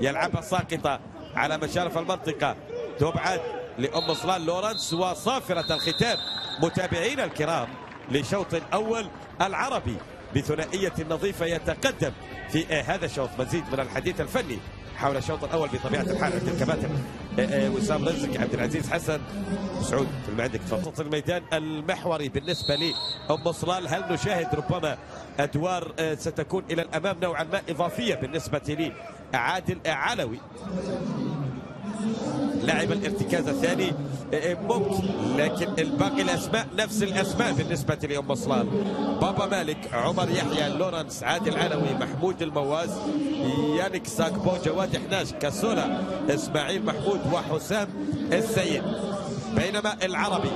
يلعبها ساقطة على مشارف المنطقة. تبعد لأم صلال لورنس وصافرة الختام. متابعينا الكرام لشوط أول العربي بثنائية نظيفة يتقدم في هذا الشوط. مزيد من الحديث الفني حول الشوط الأول بطبيعة الحال. عند الكباتن آه، آه، وسام رزق عبد العزيز حسن سعود في عندك خطط الميدان المحوري بالنسبة لي ام صلال هل نشاهد ربما أدوار آه، ستكون إلى الأمام نوعا ما إضافية بالنسبة لي عادل علوي لاعب الارتكاز الثاني ممكن لكن الباقي الأسماء نفس الأسماء بالنسبة لأم صلال بابا مالك عمر يحيى لورنس عادل علوي محمود المواز يانك ساكبو جواد حناش كاسولا إسماعيل محمود وحسام السيد. بينما العربي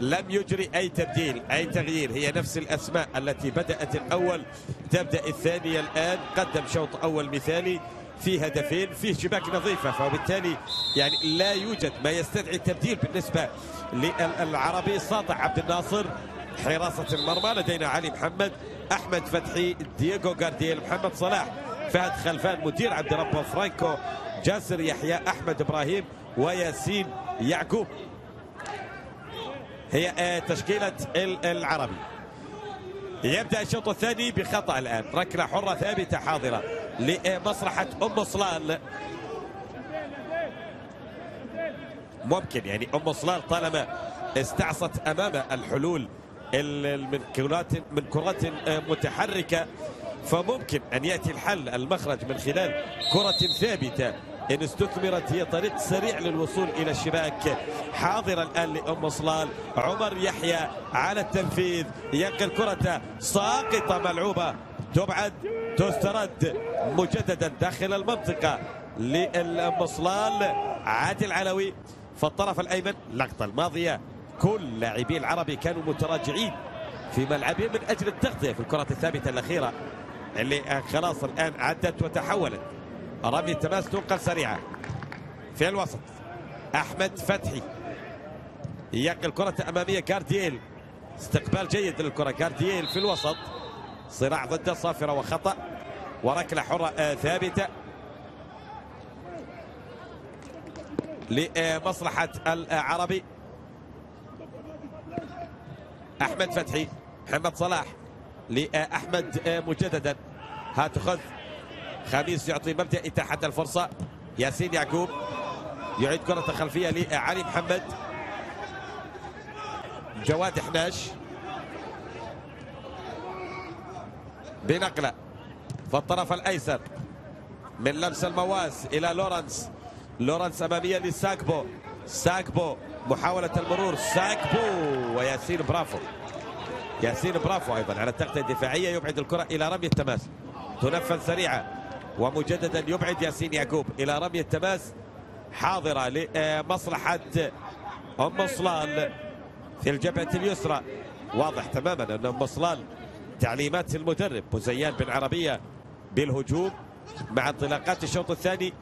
لم يجري أي تبديل أي تغيير هي نفس الأسماء التي بدأت الأول تبدأ الثانية الآن قدم شوط أول مثالي. في هدفين فيه شباك نظيفة. فبالتالي يعني لا يوجد ما يستدعي التبديل بالنسبة للعربي. ساطع عبد الناصر حراسة المرمى. لدينا علي محمد أحمد فتحي دييغو جارديل محمد صلاح فهد خلفان مدير عبد ربه فرانكو جاسر يحيى أحمد إبراهيم وياسين يعقوب. هي تشكيلة العربي. يبدأ الشوط الثاني بخطأ الآن. ركلة حرة ثابتة حاضرة لمصلحة أم صلال. ممكن يعني أم صلال طالما استعصت أمام الحلول من كرات من كرات متحركة فممكن أن يأتي الحل المخرج من خلال كرة ثابتة. إن استثمرت هي طريق سريع للوصول إلى الشباك. حاضر الآن لأم صلال عمر يحيى على التنفيذ. ينقل كرة ساقطة ملعوبة. تبعد. تسترد. مجددا داخل المنطقة للمصلال عادل علوي في الطرف الأيمن. اللقطة الماضية. كل لاعبي العربي كانوا متراجعين في ملعبهم من أجل التغطية في الكرة الثابتة الأخيرة اللي خلاص الآن عدت وتحولت. رمي التماس تنقل سريعة في الوسط. أحمد فتحي. يقل الكرة أمامية كاردييل. استقبال جيد للكرة. كاردييل في الوسط. صراع ضد صافرة وخطأ. وركلة حرة آه، ثابتة. لمصلحة العربي. أحمد فتحي. محمد صلاح. لأحمد آه، مجددا. هاتخذ خميس يعطي مبدأ إتاحة الفرصة. ياسين يعقوب يعيد كرة خلفية لعلي محمد. جواد حناش. بنقلة في الطرف الأيسر من لمس المواس إلى لورنس. لورنس أمامية لساكبو. ساكبو محاولة المرور. ساكبو وياسين برافو. ياسين برافو أيضا على التغطية الدفاعية. يبعد الكرة إلى رمي التماس. تنفذ سريعة. ومجددا يبعد ياسين يعقوب إلى رمي التماس. حاضرة لمصلحة أم صلال في الجبهة اليسرى. واضح تماما أن أم صلال تعليمات المدرب. مزيان بن عربية بالهجوم مع انطلاقات الشوط الثاني.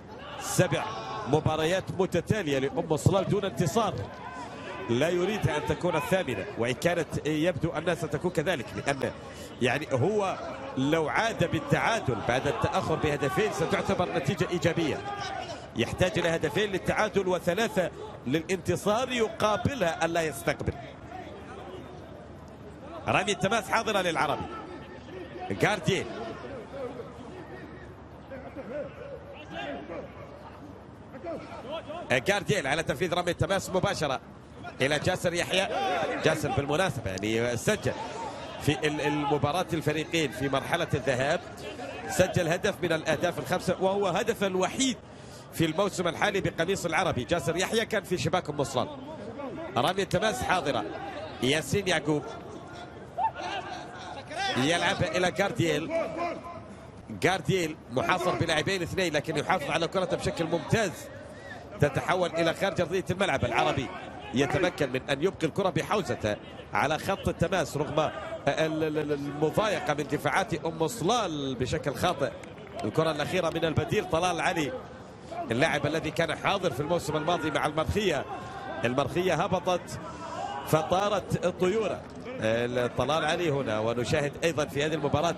سبع مباريات متتالية لأم صلال دون انتصار. لا يريد أن تكون الثامنة وإن كانت يبدو أنها ستكون كذلك لأن يعني هو لو عاد بالتعادل بعد التأخر بهدفين ستعتبر نتيجة إيجابية. يحتاج إلى هدفين للتعادل وثلاثة للانتصار يقابلها ألا يستقبل. رمي التماس حاضرة للعربي. جاردين. جارديل على تنفيذ رمي التماس مباشرة إلى جاسر يحيى. جاسر بالمناسبة يعني سجل. في المباراة الفريقين في مرحلة الذهاب. سجل هدف من الأهداف الخمسة وهو هدف الوحيد في الموسم الحالي بقميص العربي. جاسر يحيى كان في شباك مصران رمي التماس حاضرة. ياسين يعقوب. يلعبها إلى جارديل جارديل محاصر بلاعبين اثنين لكن يحافظ على كرته بشكل ممتاز. تتحول إلى خارج أرضية الملعب العربي. يتمكن من أن يبقي الكرة بحوزته على خط التماس رغم المضايقة من دفاعات أم صلال بشكل خاطئ. الكرة الأخيرة من البديل طلال علي اللاعب الذي كان حاضر في الموسم الماضي مع المرخية. المرخية هبطت فطارت طيورة طلال علي هنا ونشاهد أيضا في هذه المباراة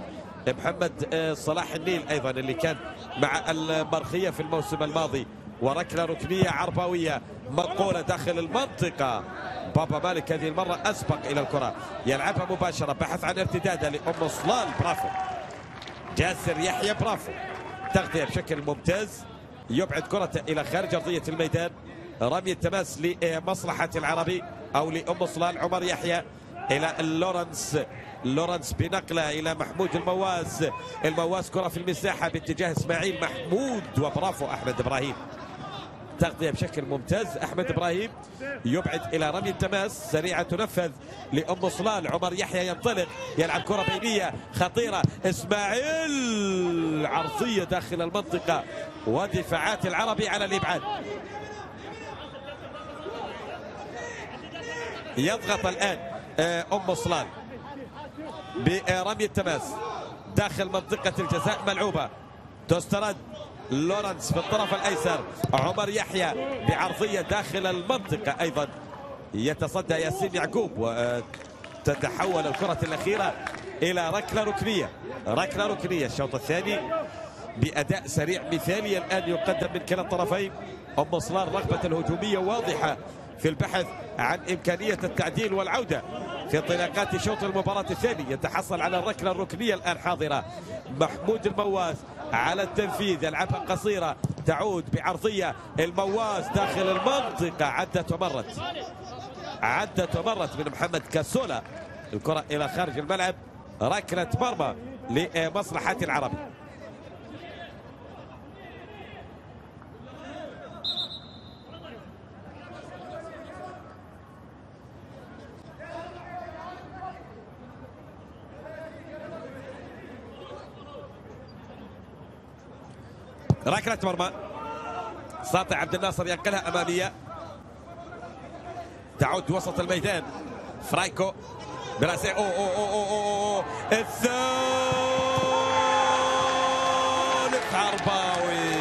محمد صلاح النيل أيضا اللي كان مع المرخية في الموسم الماضي. وركلة ركنية عربوية منقولة داخل المنطقة. بابا مالك هذه المرة أسبق إلى الكرة. يلعبها مباشرة بحث عن ارتدادها لأم صلال برافو. جاسر يحيى برافو. تغطية بشكل ممتاز. يبعد كرته إلى خارج أرضية الميدان. رمي التماس لمصلحة العربي أو لأم صلال عمر يحيى إلى لورنس. لورنس بنقلة إلى محمود المواس المواس كرة في المساحة باتجاه إسماعيل محمود وبرافو أحمد إبراهيم. تغطية بشكل ممتاز. أحمد إبراهيم يبعد إلى رمي التماس. سريعة تنفذ لأم صلال. عمر يحيى ينطلق. يلعب كرة بينية. خطيرة. إسماعيل عرضية داخل المنطقة. ودفاعات العربي على الإبعاد. يضغط الآن آه، أم صلال برمي التماس. داخل منطقة الجزاء ملعوبة. تسترد. لورنس في الطرف الأيسر. عمر يحيى بعرضية داخل المنطقة. أيضا يتصدى ياسين يعقوب وتتحول الكرة الأخيرة إلى ركلة ركنية. ركلة ركنية. الشوط الثاني بأداء سريع مثالي الآن يقدم من كلا الطرفين. أم صلال رغبة الهجومية واضحة في البحث عن إمكانية التعديل والعودة. في انطلاقات شوط المباراة الثاني. يتحصل على الركلة الركنية الآن حاضرة. محمود المواس على التنفيذ. يلعبها قصيرة. تعود بعرضية المواس داخل المنطقة. عدت ومرت. عدت ومرت من محمد كاسولا. الكرة إلى خارج الملعب. ركلة مرمى لمصلحة العربي. ركلة مرمى ساطع عبد الناصر ينقلها أمامية. تعود وسط الميدان. فرايكو برأسه. أوه أوه أوه أوه أوه الثالث عرباوي.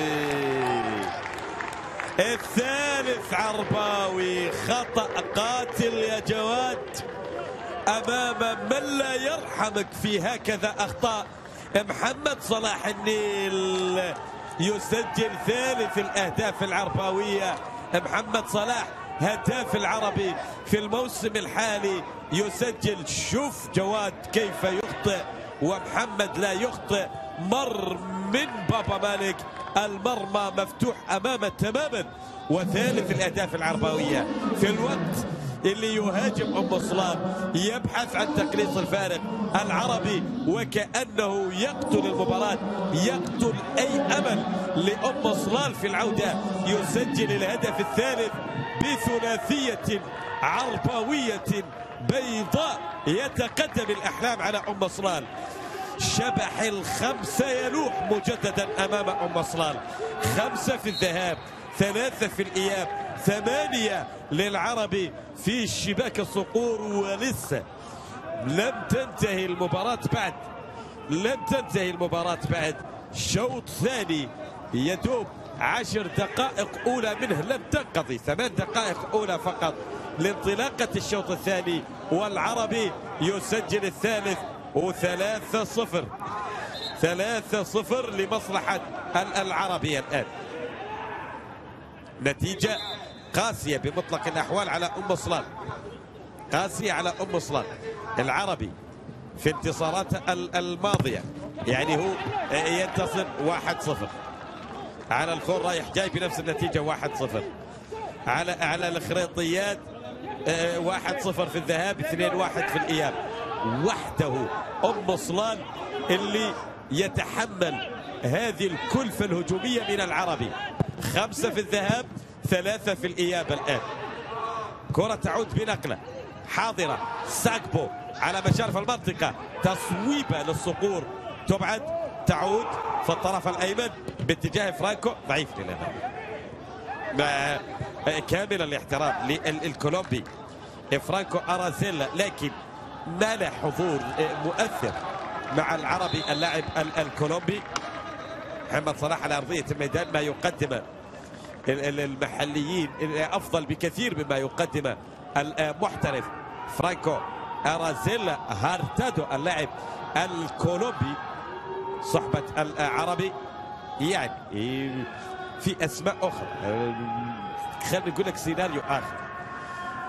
الثالث عرباوي. خطأ قاتل يا جواد. أمام من لا يرحمك في هكذا أخطاء. محمد صلاح النيل. يسجل ثالث الأهداف العرباوية محمد صلاح هداف العربي في الموسم الحالي. يسجل شوف جواد كيف يخطئ. ومحمد لا يخطئ. مر من بابا مالك. المرمى مفتوح أمامه تماما. وثالث الأهداف العربويه في الوقت اللي يهاجم أم صلاب يبحث عن تقليص الفارق العربي وكأنه يقتل المباراة يقتل أي أمل لأم صلال في العودة. يسجل الهدف الثالث بثلاثية عربوية بيضاء يتقدم الأحلام على أم صلال شبح الخمسة يلوح مجددا أمام أم صلال خمسة في الذهاب ثلاثة في الإياب ثمانية للعربي في شباك الصقور ولسه لم تنتهي المباراة بعد. لم تنتهي المباراة بعد. شوط ثاني يدوب عشر دقائق أولى منه. لم تنقضي ثمان دقائق أولى فقط لانطلاقة الشوط الثاني. والعربي يسجل الثالث وثلاثة صفر. ثلاثة صفر لمصلحة العربي الآن. نتيجة قاسية بمطلق الأحوال على أم صلال. قاسية على أم صلال. العربي في انتصاراته الماضية. يعني هو ينتصر واحد صفر. على الخور رايح جاي بنفس النتيجة واحد صفر. على على الخريطيات آه، واحد صفر في الذهاب اثنين واحد في الإياب. وحده أم صلال اللي يتحمل هذه الكلفة الهجومية من العربي. خمسة في الذهاب ثلاثة في الإياب الآن. كرة تعود بنقلة. حاضرة. ساكبو على مشارف المنطقة. تصويبة للصقور. تبعد. تعود في الطرف الأيمن باتجاه فرانكو. ضعيف للأمام. كامل الاحترام للكولومبي فرانكو أرازيلا لكن ما له حضور مؤثر مع العربي اللاعب الكولومبي. محمد صلاح على أرضية الميدان. ما يقدم المحليين أفضل بكثير مما يقدم المحترف فرانكو أرازيلا هارتادو اللاعب الكولومبي صحبة العربي. يعني في أسماء أخرى. خلينا نقول لك سيناريو آخر.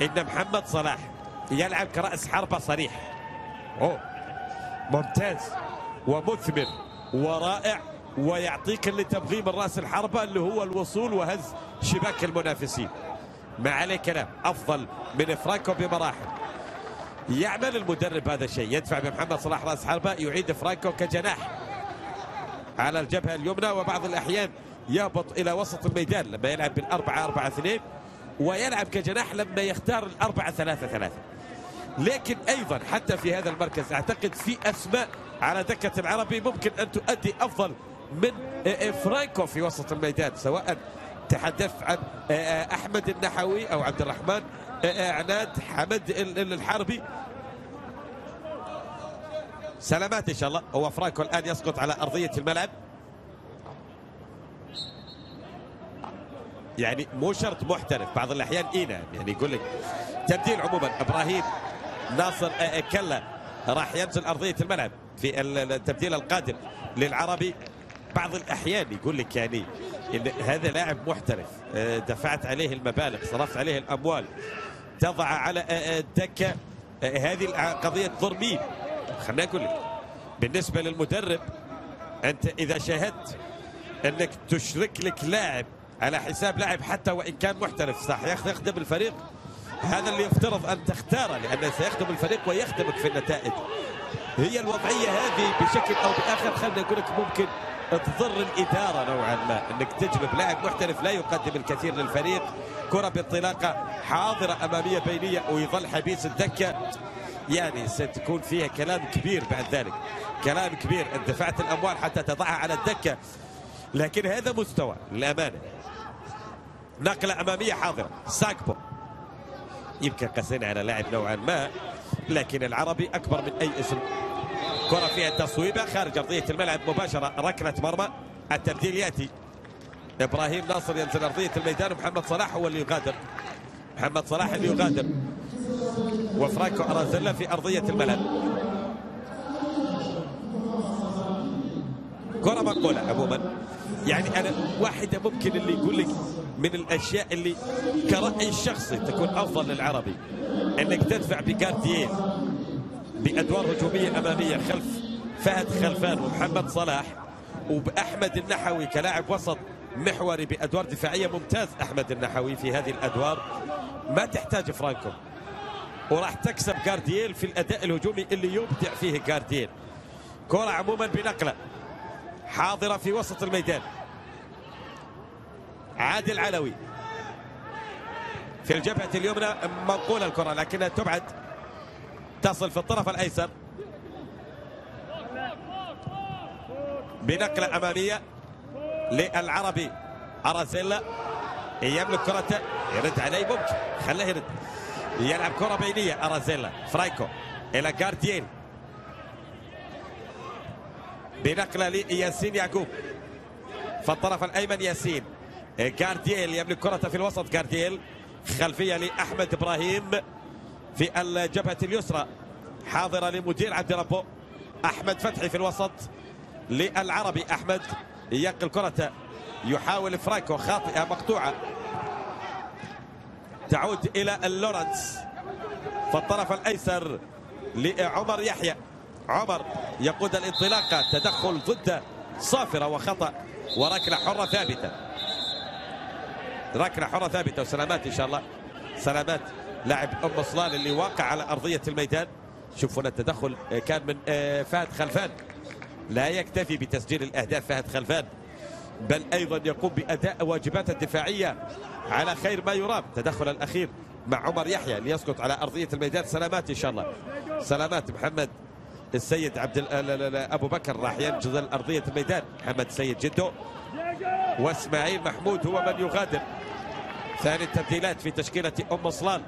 إن محمد صلاح يلعب كرأس حربة صريح. أوه. ممتاز. ومثمر. ورائع. ويعطيك اللي تبغيه من رأس الحربة اللي هو الوصول وهز شباك المنافسين. ما عليه كلام أفضل من فرانكو بمراحل. يعمل المدرب هذا الشيء يدفع بمحمد صلاح رأس حربة يعيد فرانكو كجناح. على الجبهة اليمنى وبعض الأحيان يهبط إلى وسط الميدان لما يلعب بالأربعة أربعة اثنين ويلعب كجناح لما يختار الأربعة ثلاثة ثلاثة. لكن أيضا حتى في هذا المركز أعتقد في أسماء على دكة العربي ممكن أن تؤدي أفضل من فرانكو في وسط الميدان سواء تحدث عن أحمد النحوي أو عبد الرحمن عناد حمد الحربي. سلامات إن شاء الله. هو فرانكو الآن يسقط على أرضية الملعب. يعني مو شرط محترف بعض الأحيان إينا. يعني يقول لك تبديل عموما. إبراهيم ناصر كلا راح ينزل أرضية الملعب في التبديل القادم للعربي. بعض الأحيان يقول لك يعني إن هذا لاعب محترف دفعت عليه المبالغ صرفت عليه الأموال تضع على الدكة هذه قضية تضر مين خليني أقول لك بالنسبة للمدرب أنت إذا شاهدت أنك تشرك لك لاعب على حساب لاعب حتى وإن كان محترف صح يخدم الفريق؟ هذا اللي يفترض أن تختاره لأنه سيخدم الفريق ويخدمك في النتائج. هي الوضعية هذه بشكل أو بآخر خلينا نقول لك ممكن تضر الإدارة نوعا ما أنك تجلب لاعب محترف لا يقدم الكثير للفريق. كرة بانطلاقة حاضرة أمامية بينية ويظل حبيس الدكة. يعني ستكون فيها كلام كبير بعد ذلك. كلام كبير دفعت الأموال حتى تضعها على الدكة. لكن هذا مستوى للأمانة. نقلة أمامية حاضرة. ساكبو. يمكن قسينا على لاعب نوعا ما لكن العربي أكبر من أي اسم. كرة فيها تصويبة خارج ارضيه الملعب مباشرة ركله مرمى التبديل يأتي. إبراهيم ناصر ينزل أرضية الميدان ومحمد صلاح هو اللي يغادر. محمد صلاح اللي يغادر. وفرانكو أرازيلا في أرضية الملعب. كرة مقبولة عموما. يعني أنا واحدة ممكن اللي يقول لك من الأشياء اللي كرأي الشخصي تكون أفضل للعربي أنك تدفع بجارديين. بأدوار هجومية أمامية خلف فهد خلفان ومحمد صلاح وبأحمد النحوي كلاعب وسط محوري بأدوار دفاعية ممتاز أحمد النحوي في هذه الأدوار. ما تحتاج فرانكو وراح تكسب جاردييل في الأداء الهجومي اللي يبدع فيه جاردييل كرة عموما بنقلة حاضرة في وسط الميدان. عادل علوي في الجبهة اليمنى منقولة الكرة لكنها تبعد. تصل في الطرف الأيسر. بنقلة أمامية للعربي ارازيلا يملك كرته يرد عليه ممكن. خليه يرد. يلعب كرة بينية ارازيلا فرايكو إلى جارديين بنقلة لياسين يعقوب. في الطرف الأيمن ياسين. جاردييل يملك كرة في الوسط. جاردييل خلفية لأحمد إبراهيم. في الجبهة اليسرى. حاضرة لمدير عبد ربو أحمد فتحي في الوسط للعربي أحمد ينقل كرة. يحاول فرايكو خاطئة مقطوعة. تعود إلى اللورنس. في الطرف الأيسر لعمر يحيى. عمر يقود الانطلاقة تدخل ضد صافرة وخطأ. وركلة حرة ثابتة. ركلة حرة ثابتة وسلامات إن شاء الله. سلامات. لاعب أم صلال اللي واقع على أرضية الميدان. شوفوا التدخل كان من فهد خلفان. لا يكتفي بتسجيل الأهداف فهد خلفان بل أيضا يقوم بأداء واجبات الدفاعية على خير ما يرام. تدخل الأخير مع عمر يحيى ليسقط على أرضية الميدان. سلامات إن شاء الله. سلامات محمد السيد عبد أبو بكر راح ينجز أرضية الميدان. محمد السيد جدو وإسماعيل محمود هو من يغادر. ثاني التبديلات في تشكيلة أم صلال.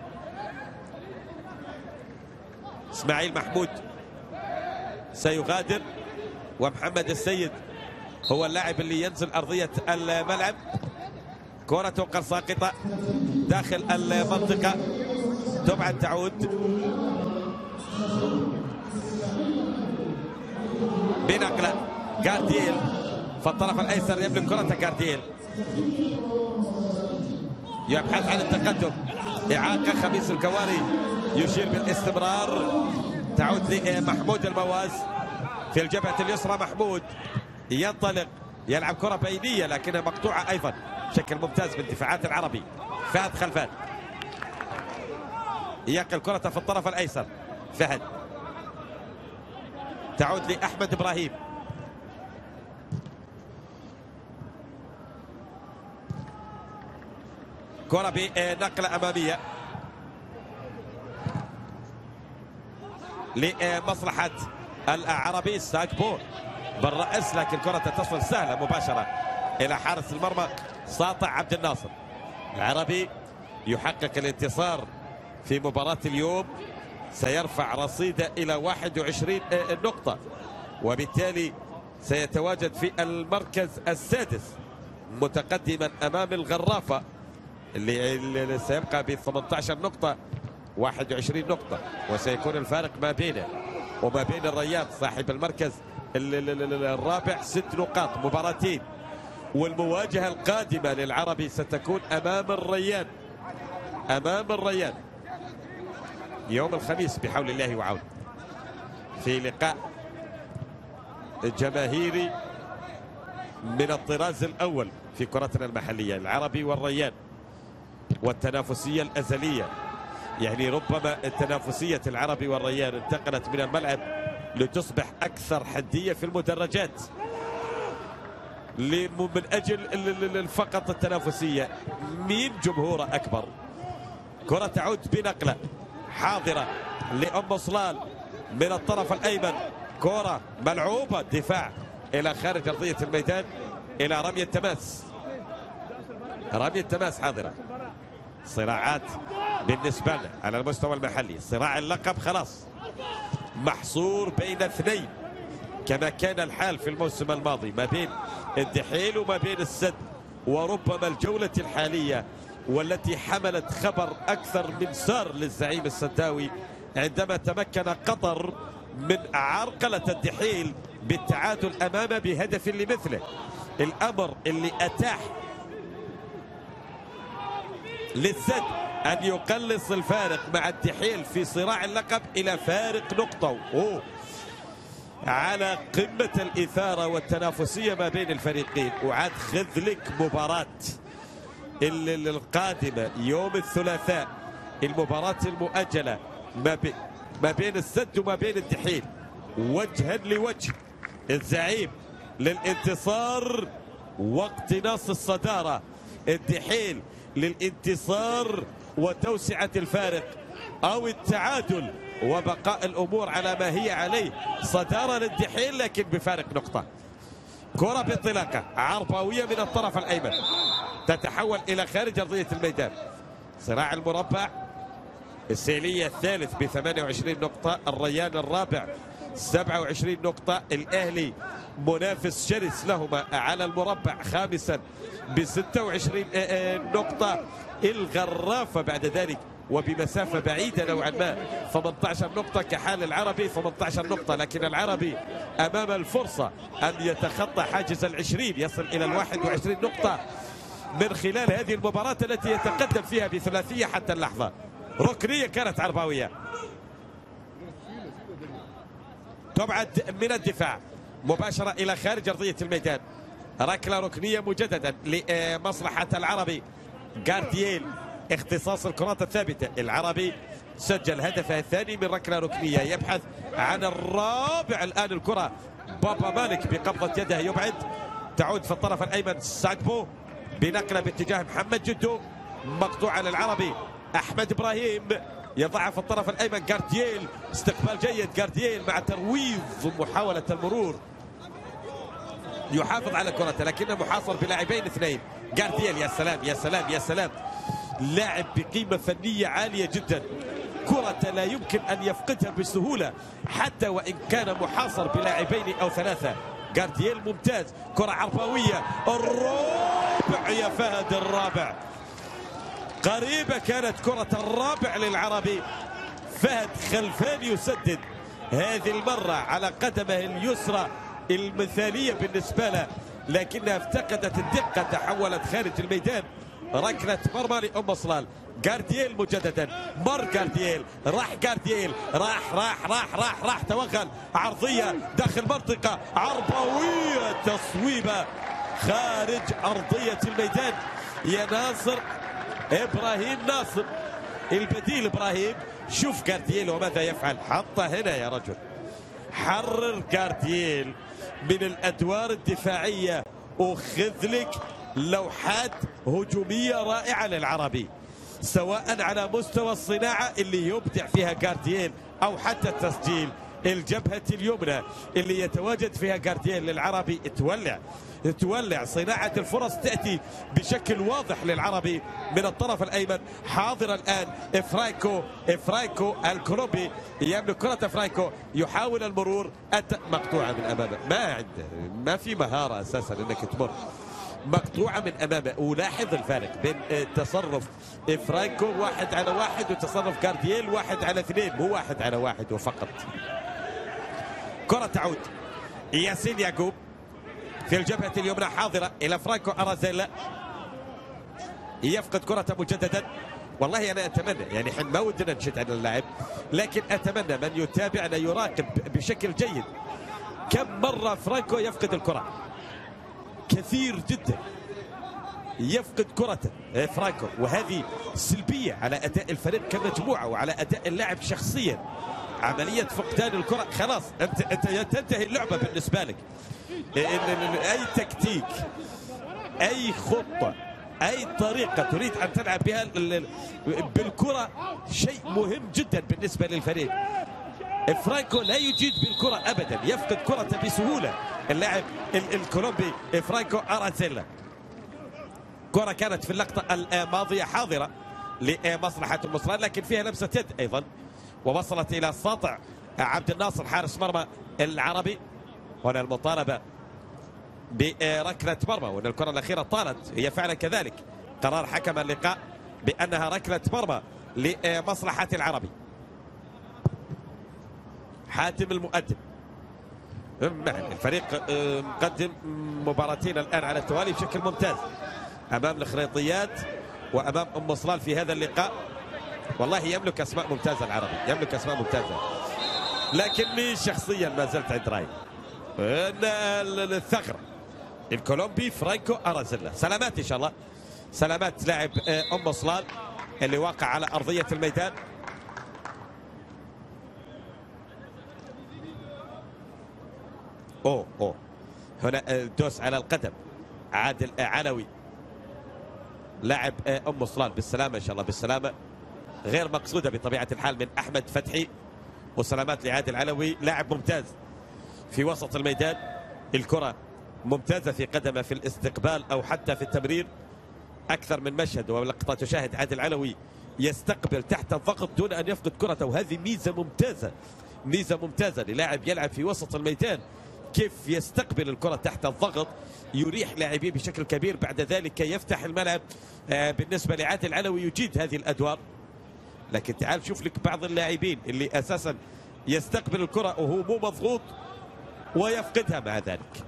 إسماعيل محمود سيغادر ومحمد السيد هو اللاعب اللي ينزل أرضية الملعب. كرة توقع ساقطه داخل المنطقة. تبعد تعود. بنقلة. جارديل في الطرف الأيسر يملك كرة جارديل يبحث عن التقدم. اعاقه خميس الكواري. يشير بالاستمرار. تعود لمحمود المواز في الجبهة اليسرى. محمود ينطلق يلعب كرة بينية لكنها مقطوعة أيضا. بشكل ممتاز من دفاعات العربي. فهد خلفان. ينقل كرة في الطرف الأيسر. فهد. تعود لأحمد إبراهيم. كرة بنقلة أمامية. لمصلحة العربي ساكبور. بالرأس لكن كرة تصل سهلة مباشرة إلى حارس المرمى ساطع عبد الناصر. العربي يحقق الانتصار في مباراة اليوم. سيرفع رصيده إلى 21 نقطة. وبالتالي سيتواجد في المركز السادس متقدما أمام الغرافة اللي سيبقى ب 18 نقطة. 21 نقطة. وسيكون الفارق ما بينه وما بين الرياض صاحب المركز الرابع ست نقاط مباراتين. والمواجهة القادمة للعربي ستكون أمام الريان أمام الريان يوم الخميس بحول الله وعونه في لقاء جماهيري من الطراز الأول في كرتنا المحلية العربي والريان والتنافسية الأزلية. يعني ربما التنافسية العربي والريان انتقلت من الملعب لتصبح أكثر حدية في المدرجات. من أجل فقط التنافسية. مين جمهوره أكبر؟ كرة تعود بنقلة حاضرة لأم صلال من الطرف الأيمن. كرة ملعوبة دفاع إلى خارج أرضية الميدان إلى رمي التماس رمي التماس حاضرة. صراعات بالنسبة لنا على المستوى المحلي. صراع اللقب خلاص. محصور بين اثنين. كما كان الحال في الموسم الماضي ما بين الدحيل وما بين السد وربما الجولة الحالية والتي حملت خبر أكثر من سار للزعيم السداوي عندما تمكن قطر من عرقلة الدحيل بالتعادل أمامه بهدف لمثله. الأمر اللي أتاح للسد أن يقلص الفارق مع الدحيل في صراع اللقب إلى فارق نقطة. أوه. على قمة الإثارة والتنافسية ما بين الفريقين. وعاد خذ لك مباراة القادمة يوم الثلاثاء المباراة المؤجلة ما, ما بين السد وما بين الدحيل. وجها لوجه الزعيم للانتصار واقتناص الصدارة. الدحيل للانتصار وتوسعة الفارق أو التعادل وبقاء الأمور على ما هي عليه. صدارة للدحيل لكن بفارق نقطة. كرة بانطلاقة عربوية من الطرف الأيمن. تتحول إلى خارج أرضية الميدان. صراع المربع. السيلية الثالث ب 28 نقطة. الريان الرابع 27 نقطة. الأهلي منافس شرس لهما على المربع خامسا ب 26 آه، آه، نقطة. الغرافة بعد ذلك وبمسافة بعيدة نوعا ما. 18 نقطة كحال العربي 18 نقطة لكن العربي أمام الفرصة أن يتخطى حاجز العشرين يصل إلى الواحد وعشرين نقطة من خلال هذه المباراة التي يتقدم فيها بثلاثية حتى اللحظة. ركنية كانت عرباوية. تبعد من الدفاع. مباشرة إلى خارج أرضية الميدان. ركلة ركنية مجددا لمصلحة العربي. جاردييل اختصاص الكرات الثابتة. العربي سجل هدفه الثاني من ركلة ركنية. يبحث عن الرابع الآن الكرة. بابا مالك بقبضة يده يبعد. تعود في الطرف الأيمن سادبو بنقلة باتجاه محمد جدو. مقطوعة للعربي أحمد إبراهيم. يضعها في الطرف الأيمن جاردييل. استقبال جيد جاردييل مع ترويض محاولة المرور. يحافظ على كرته لكنه محاصر بلاعبين اثنين. جاردييل يا سلام يا سلام يا سلام. لاعب بقيمة فنية عالية جدا. كرة لا يمكن أن يفقدها بسهولة حتى وإن كان محاصر بلاعبين أو ثلاثة. جاردييل ممتاز. كرة عربوية الرابع يا فهد الرابع. قريبة كانت كرة الرابع للعربي. فهد خلفان يسدد. هذه المرة على قدمه اليسرى المثالية بالنسبة له. لكنها افتقدت الدقة تحولت خارج الميدان. ركلة مرمى لأم صلال. جاردييل مجددا. مر جاردييل. راح جاردييل. راح راح راح راح راح. توغل. عرضية داخل منطقة. عربوية تصويبة خارج أرضية الميدان. يا ناصر. إبراهيم ناصر. البديل إبراهيم. شوف جاردييل وماذا يفعل. حطه هنا يا رجل. حرر جاردييل. من الأدوار الدفاعية. وخذ لك لوحات هجومية رائعة للعربي سواء على مستوى الصناعة اللي يبدع فيها جاردييل أو حتى التسجيل. الجبهة اليمنى اللي يتواجد فيها جاردييل للعربي. تولع تولع. صناعة الفرص تأتي بشكل واضح للعربي من الطرف الأيمن. حاضر الآن فرانكو فرانكو الكولومبي. يملك كرة فرانكو. يحاول المرور. أت... مقطوعة من أمامه. ما عنده ما في مهارة أساسا أنك تمر. مقطوعة من أمامه. ولاحظ الفارق بين تصرف فرانكو واحد على واحد وتصرف جاردييل واحد على اثنين. مو واحد على واحد وفقط. كرة تعود. ياسين يعقوب في الجبهة اليمنى حاضرة إلى فرانكو أرازيلا. يفقد كرة مجددا. والله أنا أتمنى يعني حين ما ودنا نشد على اللاعب لكن أتمنى من يتابعنا يراقب بشكل جيد كم مرة فرانكو يفقد الكرة. كثير جدا يفقد كرته فرانكو وهذه سلبية على أداء الفريق كمجموعة وعلى أداء اللاعب شخصيا. عملية فقدان الكرة. خلاص أنت, أنت تنتهي اللعبة بالنسبة لك. أي تكتيك أي خطة أي طريقة تريد أن تلعب بها بالكرة شيء مهم جدا بالنسبة للفريق. فرانكو لا يجيد بالكرة ابدا. يفقد كرته بسهولة. اللاعب الكولومبي فرانكو ارازيلا كرة كانت في اللقطة الماضيه حاضرة لمصلحة المصران لكن فيها لمسة يد أيضا. ووصلت إلى الساطع عبد الناصر حارس مرمى العربي. هنا المطالبة بركلة مرمى وأن الكرة الأخيرة طالت. هي فعلا كذلك. قرار حكم اللقاء بأنها ركلة مرمى لمصلحة العربي. حاتم المؤدب. الفريق آه، مقدم مباراتين الآن على التوالي بشكل ممتاز. أمام الخريطيات وأمام أم صلال في هذا اللقاء. والله يملك أسماء ممتازة العربي يملك أسماء ممتازة. لكني شخصيا ما زلت عند رأي؟ إن الثغر. الكولومبي فرانكو أرازيلا. سلامات إن شاء الله. سلامات لاعب آه، أم صلال اللي واقع على أرضية الميدان. أوه أوه. هنا آه، دوس على القدم. عادل آه، علوي. لاعب أم صلال بالسلامة إن شاء الله بالسلامة. غير مقصودة بطبيعة الحال من أحمد فتحي. وسلامات لعادل علوي لاعب ممتاز في وسط الميدان. الكرة ممتازة في قدمه في الاستقبال أو حتى في التمرير. أكثر من مشهد ولقطه تشاهد عادل علوي يستقبل تحت الضغط دون أن يفقد كرته. وهذه ميزة ممتازة ميزة ممتازة للاعب يلعب في وسط الميدان. كيف يستقبل الكرة تحت الضغط؟ يريح لاعبيه بشكل كبير. بعد ذلك يفتح الملعب. آه، بالنسبة لعادل علوي يجيد هذه الأدوار. لكن تعال شوف لك بعض اللاعبين اللي أساسا يستقبل الكرة وهو مو مضغوط ويفقدها مع ذلك.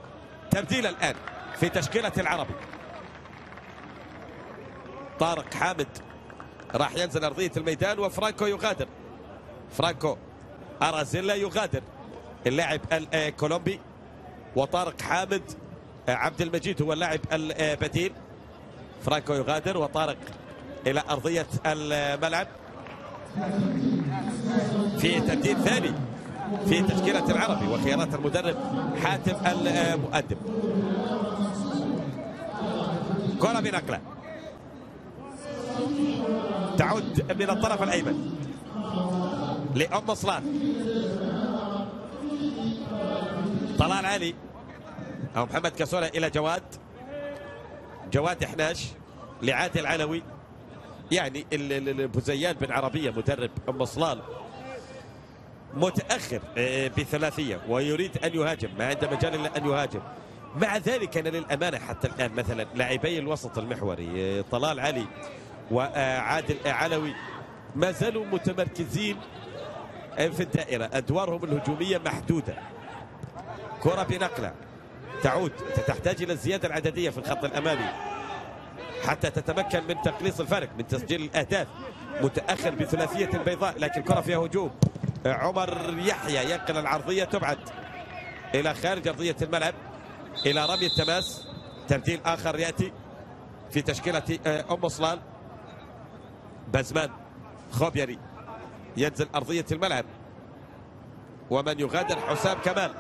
تبديل الآن في تشكيلة العربي. طارق حامد راح ينزل أرضية الميدان وفرانكو يغادر. فرانكو أرازيلا يغادر. اللاعب الكولومبي وطارق حامد عبد المجيد هو اللاعب البديل. فرانكو يغادر وطارق إلى أرضية الملعب. في تبديل ثاني في تشكيلة العربي وخيارات المدرب حاتم المؤدب. كرة بنقلة تعود من الطرف الأيمن لأم صلان. طلال علي أو محمد كسولة إلى جواد. جواد إحناش لعادل علوي. يعني البوزيان بن عربية مدرب أم صلال. متأخر آه، بثلاثية ويريد أن يهاجم ما عنده مجال إلا أن يهاجم. مع ذلك أنا للأمانة حتى الآن مثلا لاعبي الوسط المحوري آه، طلال علي وعادل علوي ما زالوا متمركزين في الدائرة. أدوارهم الهجومية محدودة. كرة بنقلة. تعود تحتاج إلى الزيادة العددية في الخط الأمامي. حتى تتمكن من تقليص الفرق من تسجيل الأهداف. متأخر بثلاثية بيضاء لكن الكرة فيها هجوم. عمر يحيى ينقل العرضية تبعد إلى خارج أرضية الملعب. إلى رمي التماس. تبديل آخر يأتي في تشكيلة آه، أم صلال بزمان خوبيري ينزل أرضية الملعب. ومن يغادر حسام كمال.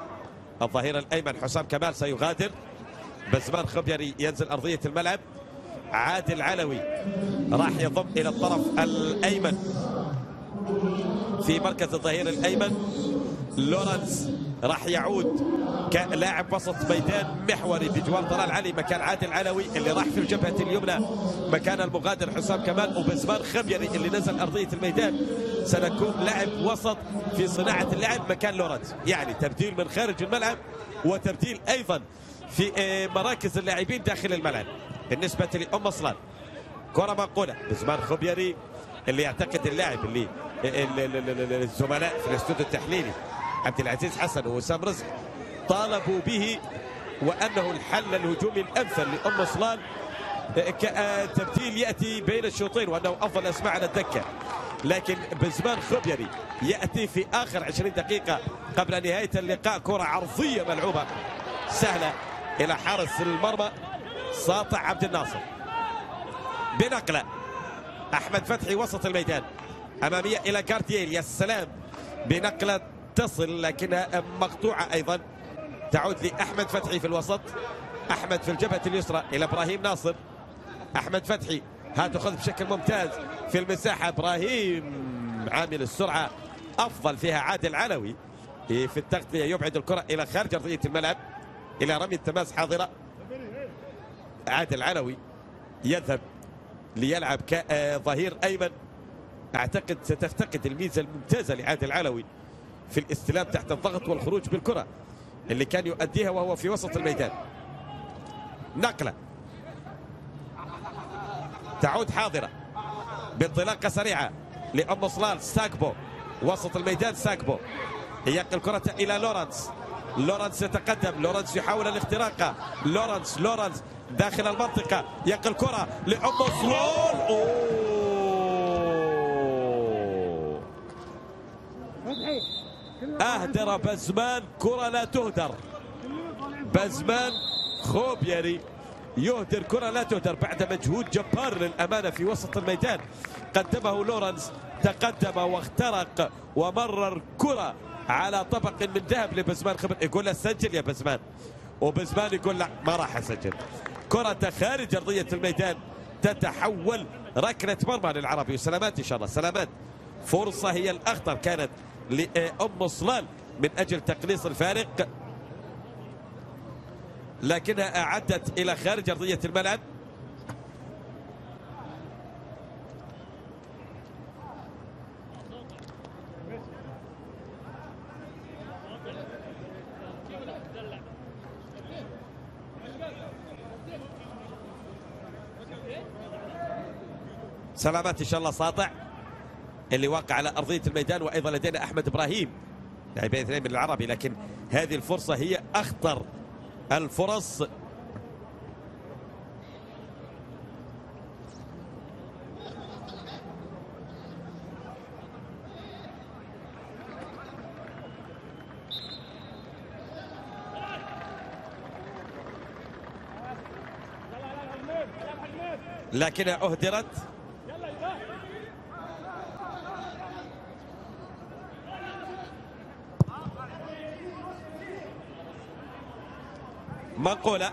الظهير الأيمن حسام كمال سيغادر. بزمان خوبيري ينزل أرضية الملعب. عادل علوي راح يضم إلى الطرف الأيمن. في مركز الظهير الأيمن لورنس راح يعود كلاعب وسط ميدان محوري بجوار طلال علي. مكان عادل علوي اللي راح في الجبهة اليمنى. مكان المغادر حسام كمال وبزمان خبيري اللي نزل أرضية الميدان. سنكون لاعب وسط في صناعة اللعب مكان لورنس. يعني تبديل من خارج الملعب وتبديل أيضا في آه، مراكز اللاعبين داخل الملعب. بالنسبة لأم أصلان كرة منقولة. بزمان خبيري اللي يعتقد اللاعب اللي الزملاء في الاستوديو التحليلي عبد العزيز حسن ووسام رزق طالبوا به وأنه الحل الهجومي الأمثل لأم صلال كتبديل يأتي بين الشوطين وأنه أفضل أسماء على الدكة. لكن بزمان خبيري يأتي في آخر 20 دقيقة قبل نهاية اللقاء. كرة عرضية ملعوبة. سهلة إلى حارس المرمى. ساطع عبد الناصر. بنقلة. أحمد فتحي وسط الميدان. أمامية إلى كارتييل يا سلام. بنقلة تصل لكنها مقطوعة أيضا. تعود لأحمد فتحي في الوسط. أحمد في الجبهة اليسرى إلى إبراهيم ناصر. أحمد فتحي ها تاخذ بشكل ممتاز في المساحة. إبراهيم عامل السرعة. أفضل فيها عادل علوي. في التغطية يبعد الكرة إلى خارج أرضية الملعب. إلى رمي التماس حاضرة. عادل علوي يذهب ليلعب كظهير أيمن. أعتقد ستفتقد الميزة الممتازة لعادل العلوي في الاستلام تحت الضغط والخروج بالكرة اللي كان يؤديها وهو في وسط الميدان. نقلة. تعود حاضرة. بانطلاقة سريعة لأم صلال ساكبو. وسط الميدان ساكبو. ينقل كرة إلى لورنس لورنس يتقدم. لورنس يحاول الاختراق. لورنس لورنس داخل المنطقة. ينقل كرة لأم صلال أوه. أهدر بزمان. كرة لا تهدر. بزمان خوبيري. يهدر كرة لا تهدر بعد مجهود جبار للأمانة في وسط الميدان. قدمه لورنس. تقدم واخترق ومرر كرة على طبق من ذهب لبزمان. خبر يقول له سجل يا بزمان. وبزمان يقول لا ما راح أسجل. كرة خارج أرضية الميدان. تتحول ركلة مرمى للعربي. وسلامات إن شاء الله. سلامات. فرصة هي الأخطر. كانت لأم صلال من أجل تقليص الفارق. لكنها أعدت إلى خارج أرضية الملعب. سلامات إن شاء الله ساطع. اللي واقع على أرضية الميدان وأيضا لدينا أحمد إبراهيم. لاعبين اثنين من العربي لكن هذه الفرصة هي أخطر الفرص. لكنها أهدرت. مقولة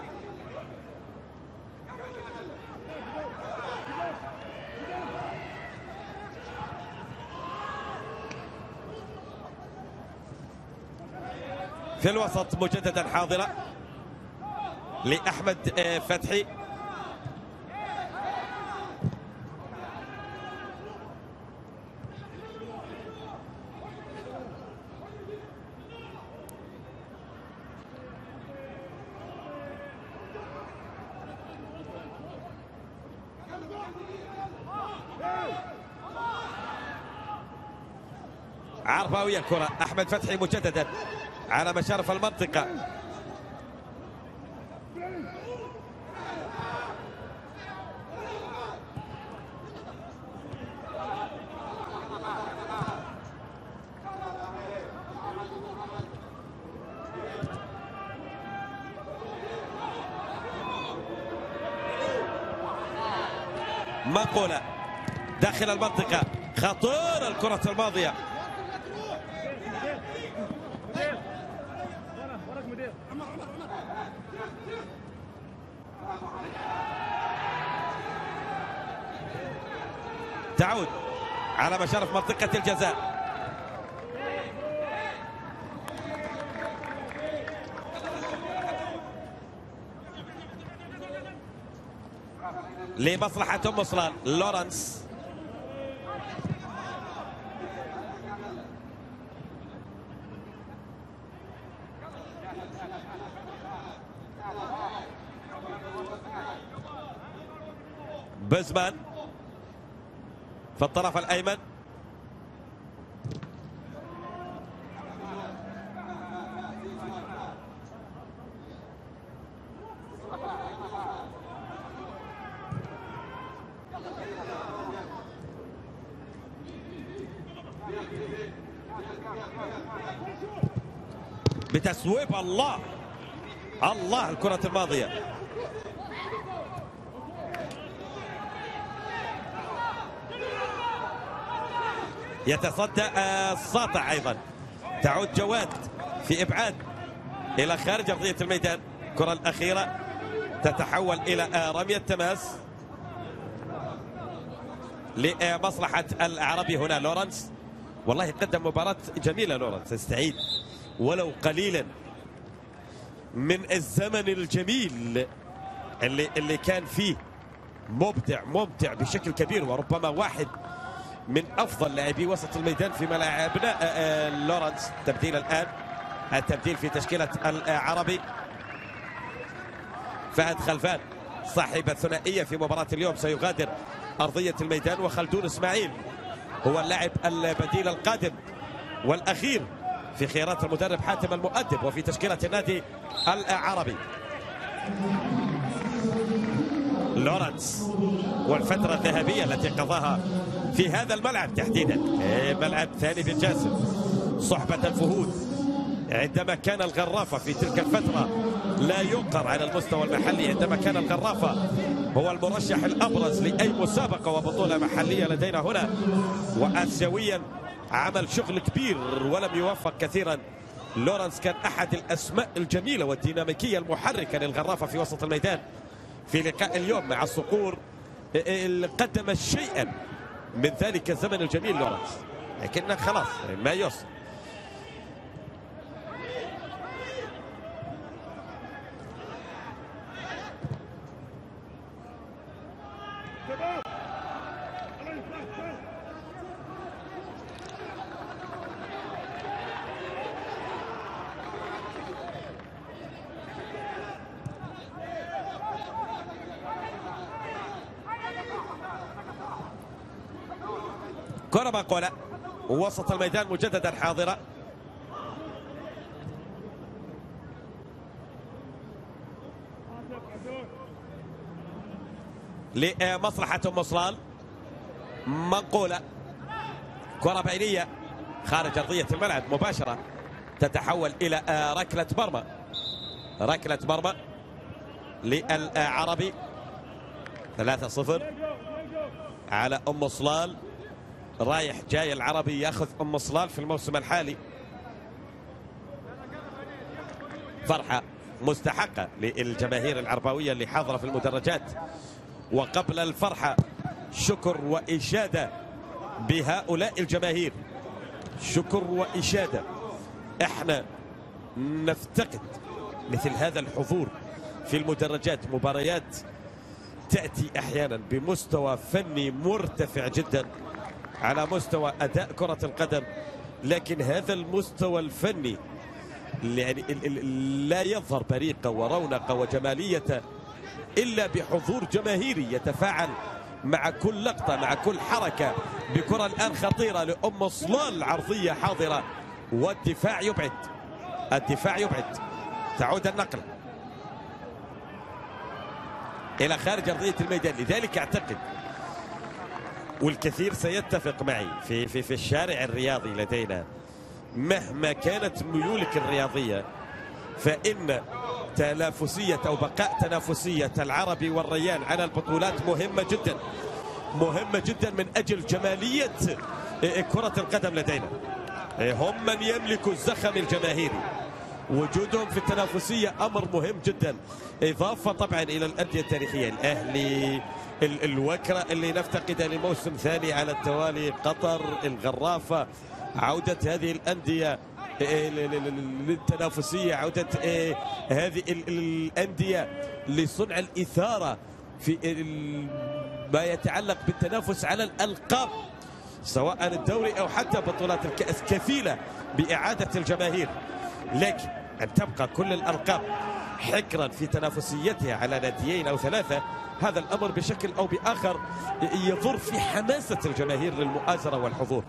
في الوسط مجددا حاضرة لأحمد آه، فتحي. عرباوية الكرة أحمد فتحي مجددا على مشارف المنطقة. مقولة داخل المنطقة. خطير الكرة الماضية. تعود على مشارف منطقة الجزاء. لمصلحة أم صلال لورنس. بزمان. في الطرف الأيمن. بتسويب الله. الله الكرة الماضية. يتصدى الساطع أيضا. تعود جواد في إبعاد إلى خارج أرضية الميدان. الكره الأخيرة تتحول إلى رمية تماس لمصلحة العربي هنا لورنس. والله قدم مباراة جميلة لورنس استعيد ولو قليلا. من الزمن الجميل اللي اللي كان فيه. مبدع ممتع بشكل كبير وربما واحد من أفضل لاعبي وسط الميدان في ملاعبنا آه، آه، لورنس تبديل الآن. التبديل في تشكيلة العربي. فهد خلفان صاحب الثنائية في مباراة اليوم سيغادر أرضية الميدان. وخلدون إسماعيل هو اللاعب البديل القادم والأخير في خيارات المدرب حاتم المؤدب وفي تشكيلة النادي العربي. لورنس والفترة الذهبية التي قضاها في هذا الملعب تحديدا. إيه، ملعب ثاني بن جاسم. صحبة الفهود. عندما كان الغرافة في تلك الفترة لا ينقر على المستوى المحلي عندما كان الغرافة هو المرشح الأبرز لأي مسابقة وبطولة محلية لدينا هنا. وآسيويا عمل شغل كبير ولم يوفق كثيرا. لورنس كان أحد الأسماء الجميلة والديناميكية المحركة للغرافة في وسط الميدان. في لقاء اليوم مع الصقور قدم شيئا من ذلك الزمن الجميل لورنس. لكن خلاص ما يوصل مقولة وسط الميدان مجددا حاضرة. لمصلحة أم صلال منقولة. كرة بينية خارج أرضية الملعب. مباشرة تتحول إلى ركلة مرمى. ركلة مرمى للعربي. 3-0 على أم صلال رايح جاي العربي ياخذ ام صلال في الموسم الحالي. فرحة مستحقة للجماهير العرباوية اللي حاضرة في المدرجات. وقبل الفرحة شكر وإشادة بهؤلاء الجماهير. شكر وإشادة. إحنا نفتقد مثل هذا الحضور في المدرجات. مباريات تأتي أحيانا بمستوى فني مرتفع جدا. على مستوى أداء كرة القدم لكن هذا المستوى الفني يعني لا يظهر بريقة ورونقة وجمالية إلا بحضور جماهيري يتفاعل مع كل لقطة مع كل حركة بكرة الآن خطيرة لأم صلال عرضية حاضرة والدفاع يبعد الدفاع يبعد تعود النقلة إلى خارج أرضية الميدان لذلك أعتقد والكثير سيتفق معي في في في الشارع الرياضي لدينا. مهما كانت ميولك الرياضية فإن تنافسية أو بقاء تنافسية العربي والريان على البطولات مهمة جدا. مهمة جدا من أجل جمالية كرة القدم لدينا. هم من يملكوا الزخم الجماهيري. وجودهم في التنافسية أمر مهم جدا. إضافة طبعا إلى الأندية التاريخية الأهلي الوكرة اللي نفتقدها لموسم ثاني على التوالي قطر الغرافة عودة هذه الأندية إيه، للتنافسية عودة إيه، هذه الأندية لصنع الإثارة في ما يتعلق بالتنافس على الألقاب سواء الدوري أو حتى بطولات الكأس كفيلة بإعادة الجماهير. لكن أن تبقى كل الألقاب حكرا في تنافسيتها على ناديين أو ثلاثة. هذا الأمر بشكل أو بآخر يضر في حماسة الجماهير للمؤازرة والحضور.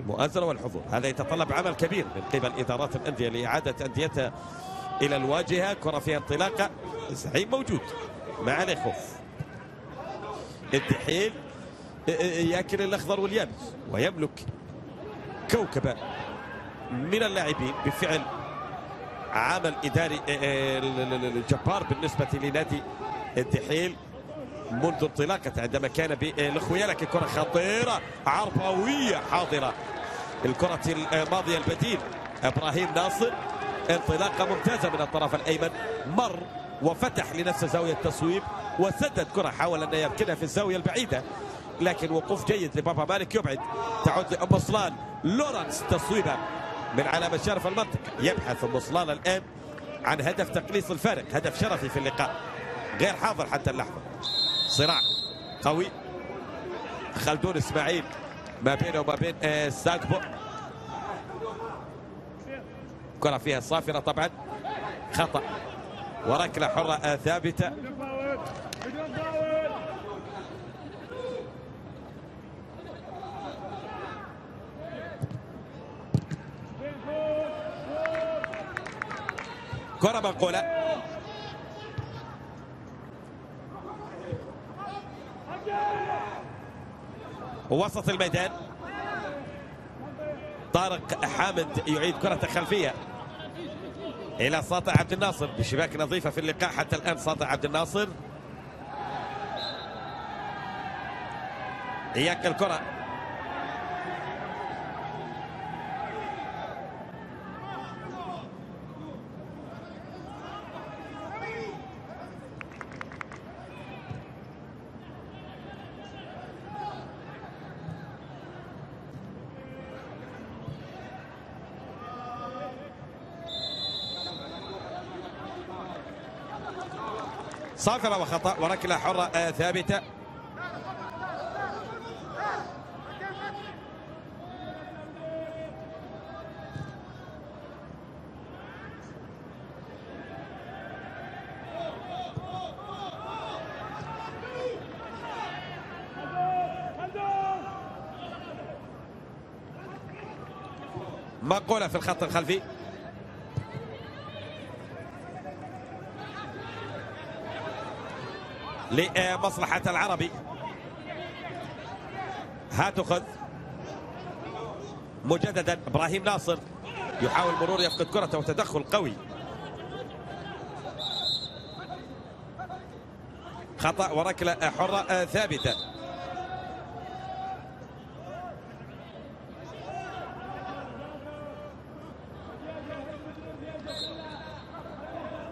المؤازرة والحضور. هذا يتطلب عمل كبير من قبل إدارات الأندية لإعادة أنديتها إلى الواجهة. كرة فيها انطلاقة زعيم موجود. ما عليه خوف الدحيل. ياكل الأخضر واليابس. ويملك كوكبة من اللاعبين بفعل عمل إداري جبار بالنسبة لنادي الدحيل منذ انطلاقته عندما كان بالخويا لكن كرة خطيرة عربوية حاضرة. الكرة الماضية البديل إبراهيم ناصر. انطلاقة ممتازة من الطرف الأيمن. مر وفتح لنفسه زاوية التصويب وسدد كرة حاول أن يركنها في الزاوية البعيدة لكن وقوف جيد لبابا مالك. يبعد تعود لأم لورنس تصويبة. من على مشارف المنطقة. يبحث أم صلان الآن عن هدف تقليص الفارق هدف شرفي في اللقاء. غير حاضر حتى اللحظة. صراع قوي. خلدون إسماعيل ما بينه وما بين آه، ساكبو. كرة فيها صافرة طبعا. خطأ. وركلة حرة آه، ثابتة. كرة منقولة وسط الميدان. طارق حامد يعيد كرة خلفية. إلى ساطع عبد الناصر. بشباك نظيفة في اللقاء حتى الآن ساطع عبد الناصر. إياك الكرة صافرة وخطأ وركلة حرة آه، ثابتة. مقولة في الخط الخلفي. لمصلحة العربي. هاتخذ مجددا. إبراهيم ناصر يحاول مرور يفقد كرته وتدخل قوي. خطأ وركلة حرة ثابتة.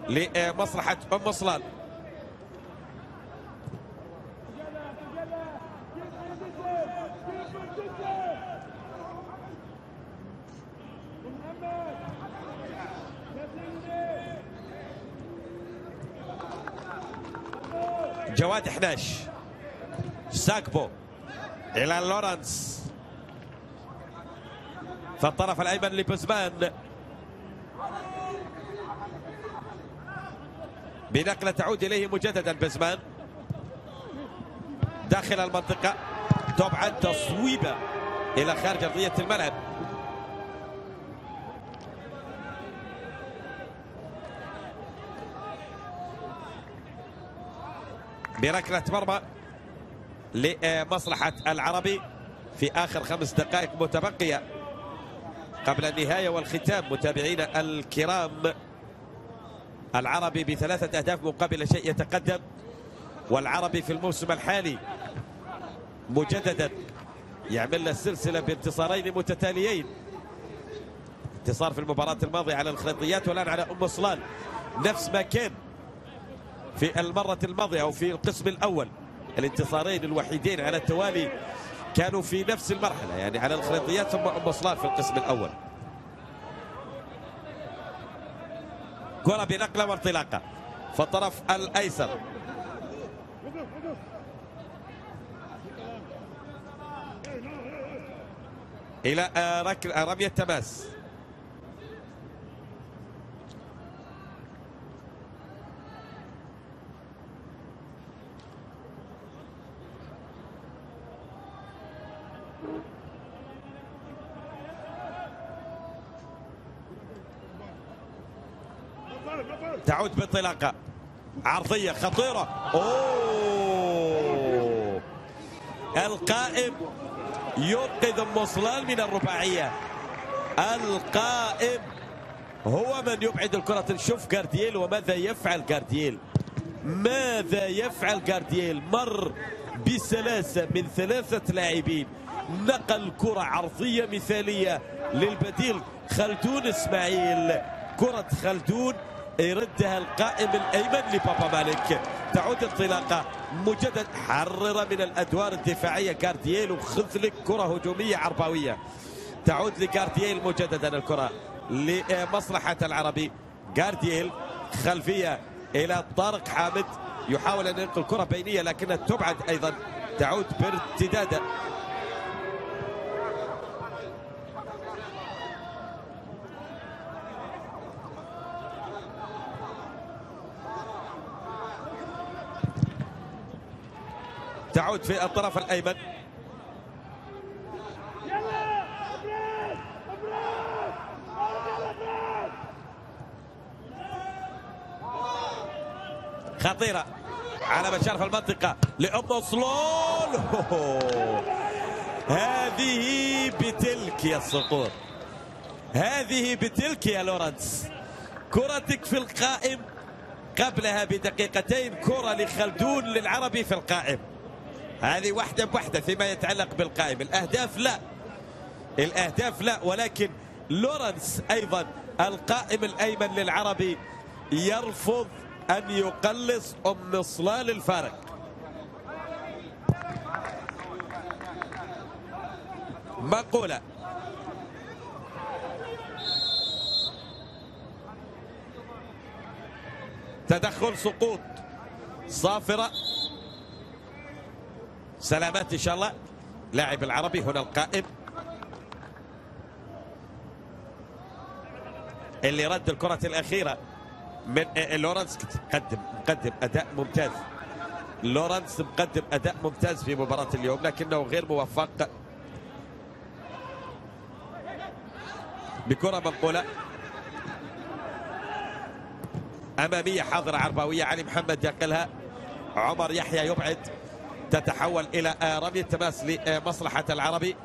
لمصلحة أم صلال جواد 11 ساكبو إلى لورانس في الطرف الايمن لبزمان بنقلة تعود إليه مجددا بزمان. داخل المنطقة. تبعد تصويبه إلى خارج أرضية الملعب. بركلة مرمى لمصلحة العربي في آخر خمس دقائق متبقية قبل النهاية والختام. متابعينا الكرام العربي بثلاثة أهداف مقابل شيء يتقدم والعربي في الموسم الحالي مجددا يعمل له سلسلة بانتصارين متتاليين. انتصار في المباراة الماضية على الخليطيات والآن على أم صلال. نفس ما كان في المرة الماضية أو في القسم الأول. الانتصارين الوحيدين على التوالي كانوا في نفس المرحلة يعني على الخليطيات ثم أم صلال في القسم الأول. كرة بنقلة وانطلاقة في الطرف الأيسر. إلى رمية تماس. تعود بانطلاقة. عرضية خطيرة. أوه! القائم ينقذ ام من الرباعية. القائم هو من يبعد الكرة. نشوف جاردييل وماذا يفعل جاردييل. ماذا يفعل جاردييل؟ مر بسلاسة من ثلاثة لاعبين. نقل كرة عرضية مثالية للبديل خلدون إسماعيل. كرة خلدون يردها القائم الأيمن لبابا مالك. تعود انطلاقه مجدد حرر من الأدوار الدفاعية جاردييل وخذ لك كره هجومية عرباوية. تعود لجاردييل مجددا الكرة لمصلحة العربي. جاردييل خلفية إلى طارق حامد يحاول أن ينقل كرة بينية لكنها تبعد أيضا. تعود بارتداده تعود في الطرف الأيمن. خطيرة على مشارف المنطقة لأم صلول هذه بتلك يا الصقور هذه بتلك يا لورنس. كرتك في القائم قبلها بدقيقتين. كرة لخلدون للعربي في القائم. هذه واحدة بواحدة فيما يتعلق بالقائم. الأهداف لا. الأهداف لا ولكن لورنس أيضا القائم الأيمن للعربي يرفض أن يقلص أم صلال الفارق. مقولة. تدخل سقوط. صافرة. سلامات إن شاء الله. لاعب العربي هنا القائم. اللي رد الكرة الأخيرة من لورنس قدم مقدم أداء ممتاز. لورنس مقدم أداء ممتاز في مباراة اليوم لكنه غير موفق. بكرة منقولة. أمامية حاضرة عرباوية علي محمد يقلها. عمر يحيى يبعد. تتحول إلى رمية تماس لمصلحة العربي.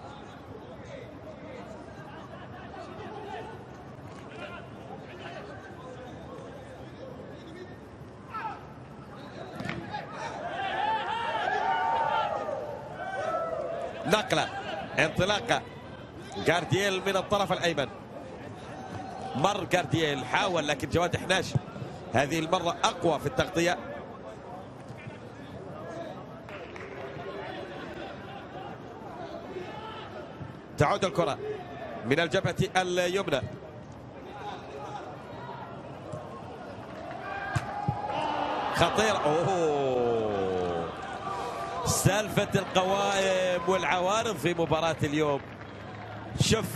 نقلة انطلاقة. جاردييل من الطرف الأيمن. مر جاردييل حاول لكن جواد حناش. هذه المرة أقوى في التغطية. تعود الكرة من الجبهة اليمنى. خطير. أوه. سالفة القوائم والعوارض في مباراة اليوم. شوف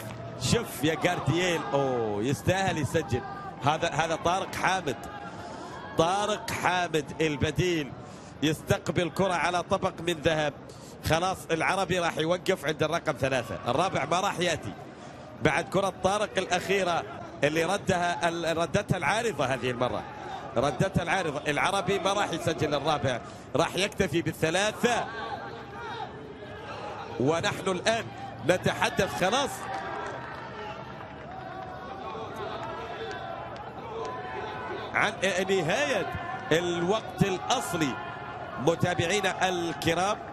شوف يا جاردييل. أوه يستاهل يسجل. هذا هذا طارق حامد. طارق حامد البديل. يستقبل كرة على طبق من ذهب. خلاص العربي راح يوقف عند الرقم ثلاثة. الرابع ما راح يأتي. بعد كرة طارق الأخيرة اللي ردها ردتها العارضة هذه المرة. ردتها العارضة. العربي ما راح يسجل الرابع. راح يكتفي بالثلاثة. ونحن الآن نتحدث خلاص. عن نهاية الوقت الأصلي. متابعينا الكرام.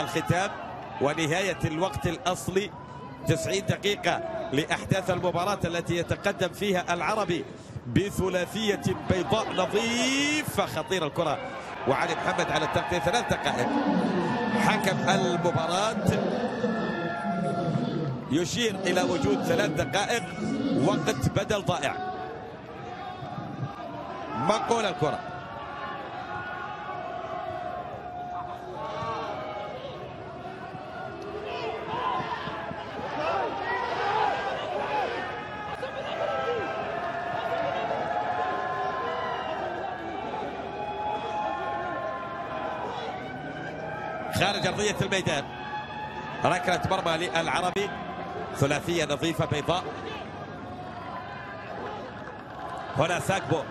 الختام ونهاية الوقت الأصلي 90 دقيقة لأحداث المباراة التي يتقدم فيها العربي بثلاثية بيضاء نظيفة خطيرة الكرة. وعلي محمد على التغطية ثلاث دقائق. حكم المباراة. يشير إلى وجود ثلاث دقائق وقت بدل ضائع. منقول الكرة خارج أرضية الميدان. ركلة مرمى للعربي. ثلاثية نظيفة بيضاء. هنا ساكبو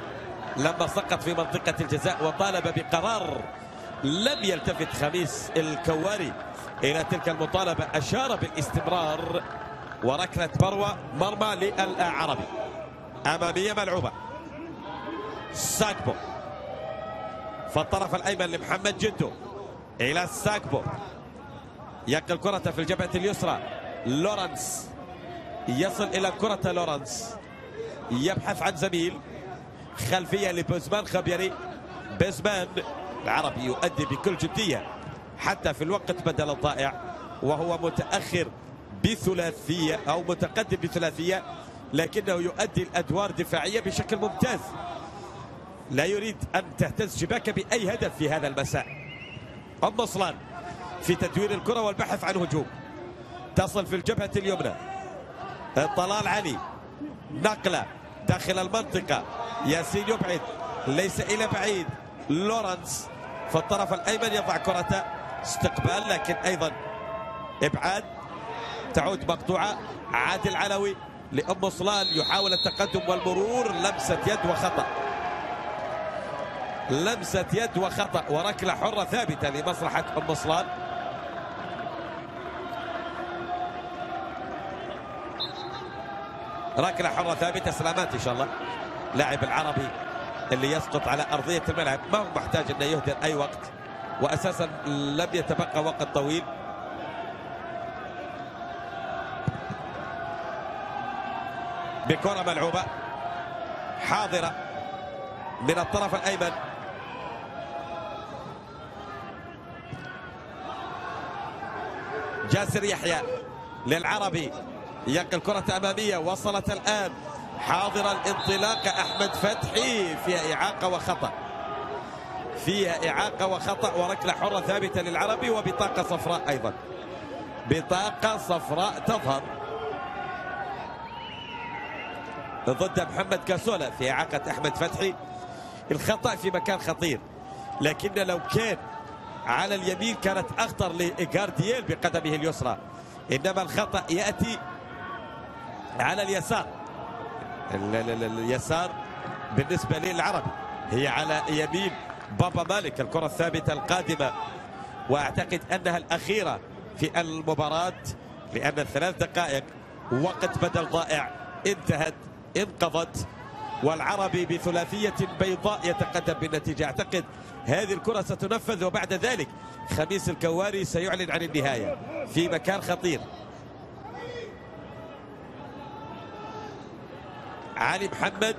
لما سقط في منطقة الجزاء وطالب بقرار لم يلتفت خميس الكواري إلى تلك المطالبة أشار بالاستمرار وركلة مروة مرمى للعربي. أمامية ملعوبة. ساكبو. فالطرف الأيمن لمحمد جدو إلى ساكبو. يقل كرة في الجبهة اليسرى. لورنس. يصل إلى كرة لورنس. يبحث عن زميل. خلفية لبوزمان خبيري. بيزمان العربي يؤدي بكل جدية. حتى في الوقت بدل الضائع. وهو متأخر بثلاثية أو متقدم بثلاثية. لكنه يؤدي الأدوار دفاعية بشكل ممتاز. لا يريد أن تهتز شباكه بأي هدف في هذا المساء. أم أصلان في تدوير الكرة والبحث عن هجوم. تصل في الجبهة اليمنى. طلال علي. نقلة داخل المنطقة. ياسين يبعد. ليس إلى بعيد. لورنس في الطرف الأيمن يضع كرة استقبال لكن أيضا إبعاد. تعود مقطوعة. عادل علوي لأم صلان يحاول التقدم والمرور. لمسة يد وخطأ. لمسة يد وخطأ وركلة حرة ثابتة لمصلحة أم صلان ركلة حرة ثابتة سلامات إن شاء الله. لاعب العربي اللي يسقط على أرضية الملعب. ما هو محتاج إنه يهدر أي وقت. واساسا لم يتبقى وقت طويل. بكرة ملعوبة حاضرة من الطرف الأيمن. جاسر يحيى للعربي. ينقل كرة أمامية وصلت الآن. حاضر الانطلاق أحمد فتحي. فيها إعاقة وخطأ. فيها إعاقة وخطأ وركلة حرة ثابتة للعربي وبطاقة صفراء أيضا. بطاقة صفراء تظهر. ضد محمد كاسولا في إعاقة أحمد فتحي. الخطأ في مكان خطير. لكن لو كان على اليمين كانت أخطر لجاردييل بقدمه اليسرى. إنما الخطأ يأتي على اليسار. اليسار بالنسبة للعربي هي على يمين بابا مالك الكرة الثابتة القادمة. وأعتقد أنها الأخيرة في المباراة لأن الثلاث دقائق وقت بدل ضائع انتهت انقضت. والعربي بثلاثية بيضاء يتقدم بالنتيجة. أعتقد هذه الكرة ستنفذ وبعد ذلك خميس الكواري سيعلن عن النهاية في مكان خطير. علي محمد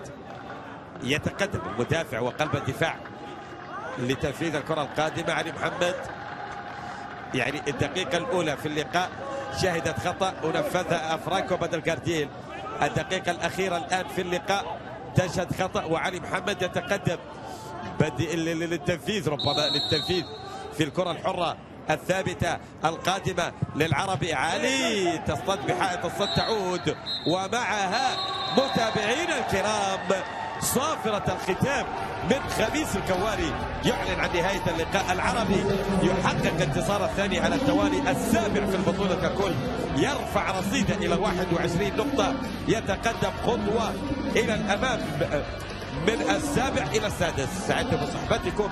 يتقدم المدافع وقلب الدفاع لتنفيذ الكرة القادمة. علي محمد يعني الدقيقة الأولى في اللقاء شهدت خطأ ونفذها أفرانكو بدل جارديل الدقيقة الأخيرة الآن في اللقاء تشهد خطأ وعلي محمد يتقدم بدء للتنفيذ ربما للتنفيذ في الكرة الحرة الثابتة القادمة للعربي علي تصطد بحائط الصد تعود ومعها متابعينا الكرام. صافرة الختام من خميس الكواري. يعلن عن نهاية اللقاء العربي. يحقق انتصار الثاني على التوالي السابع في البطولة ككل. يرفع رصيده إلى 21 نقطة. يتقدم خطوة إلى الأمام من السابع إلى السادس. سعدت بصحبتكم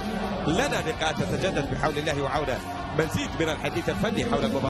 لنا لقاءات تتجدد بحول الله وعونه مزيد من الحديث الفني حول المباراة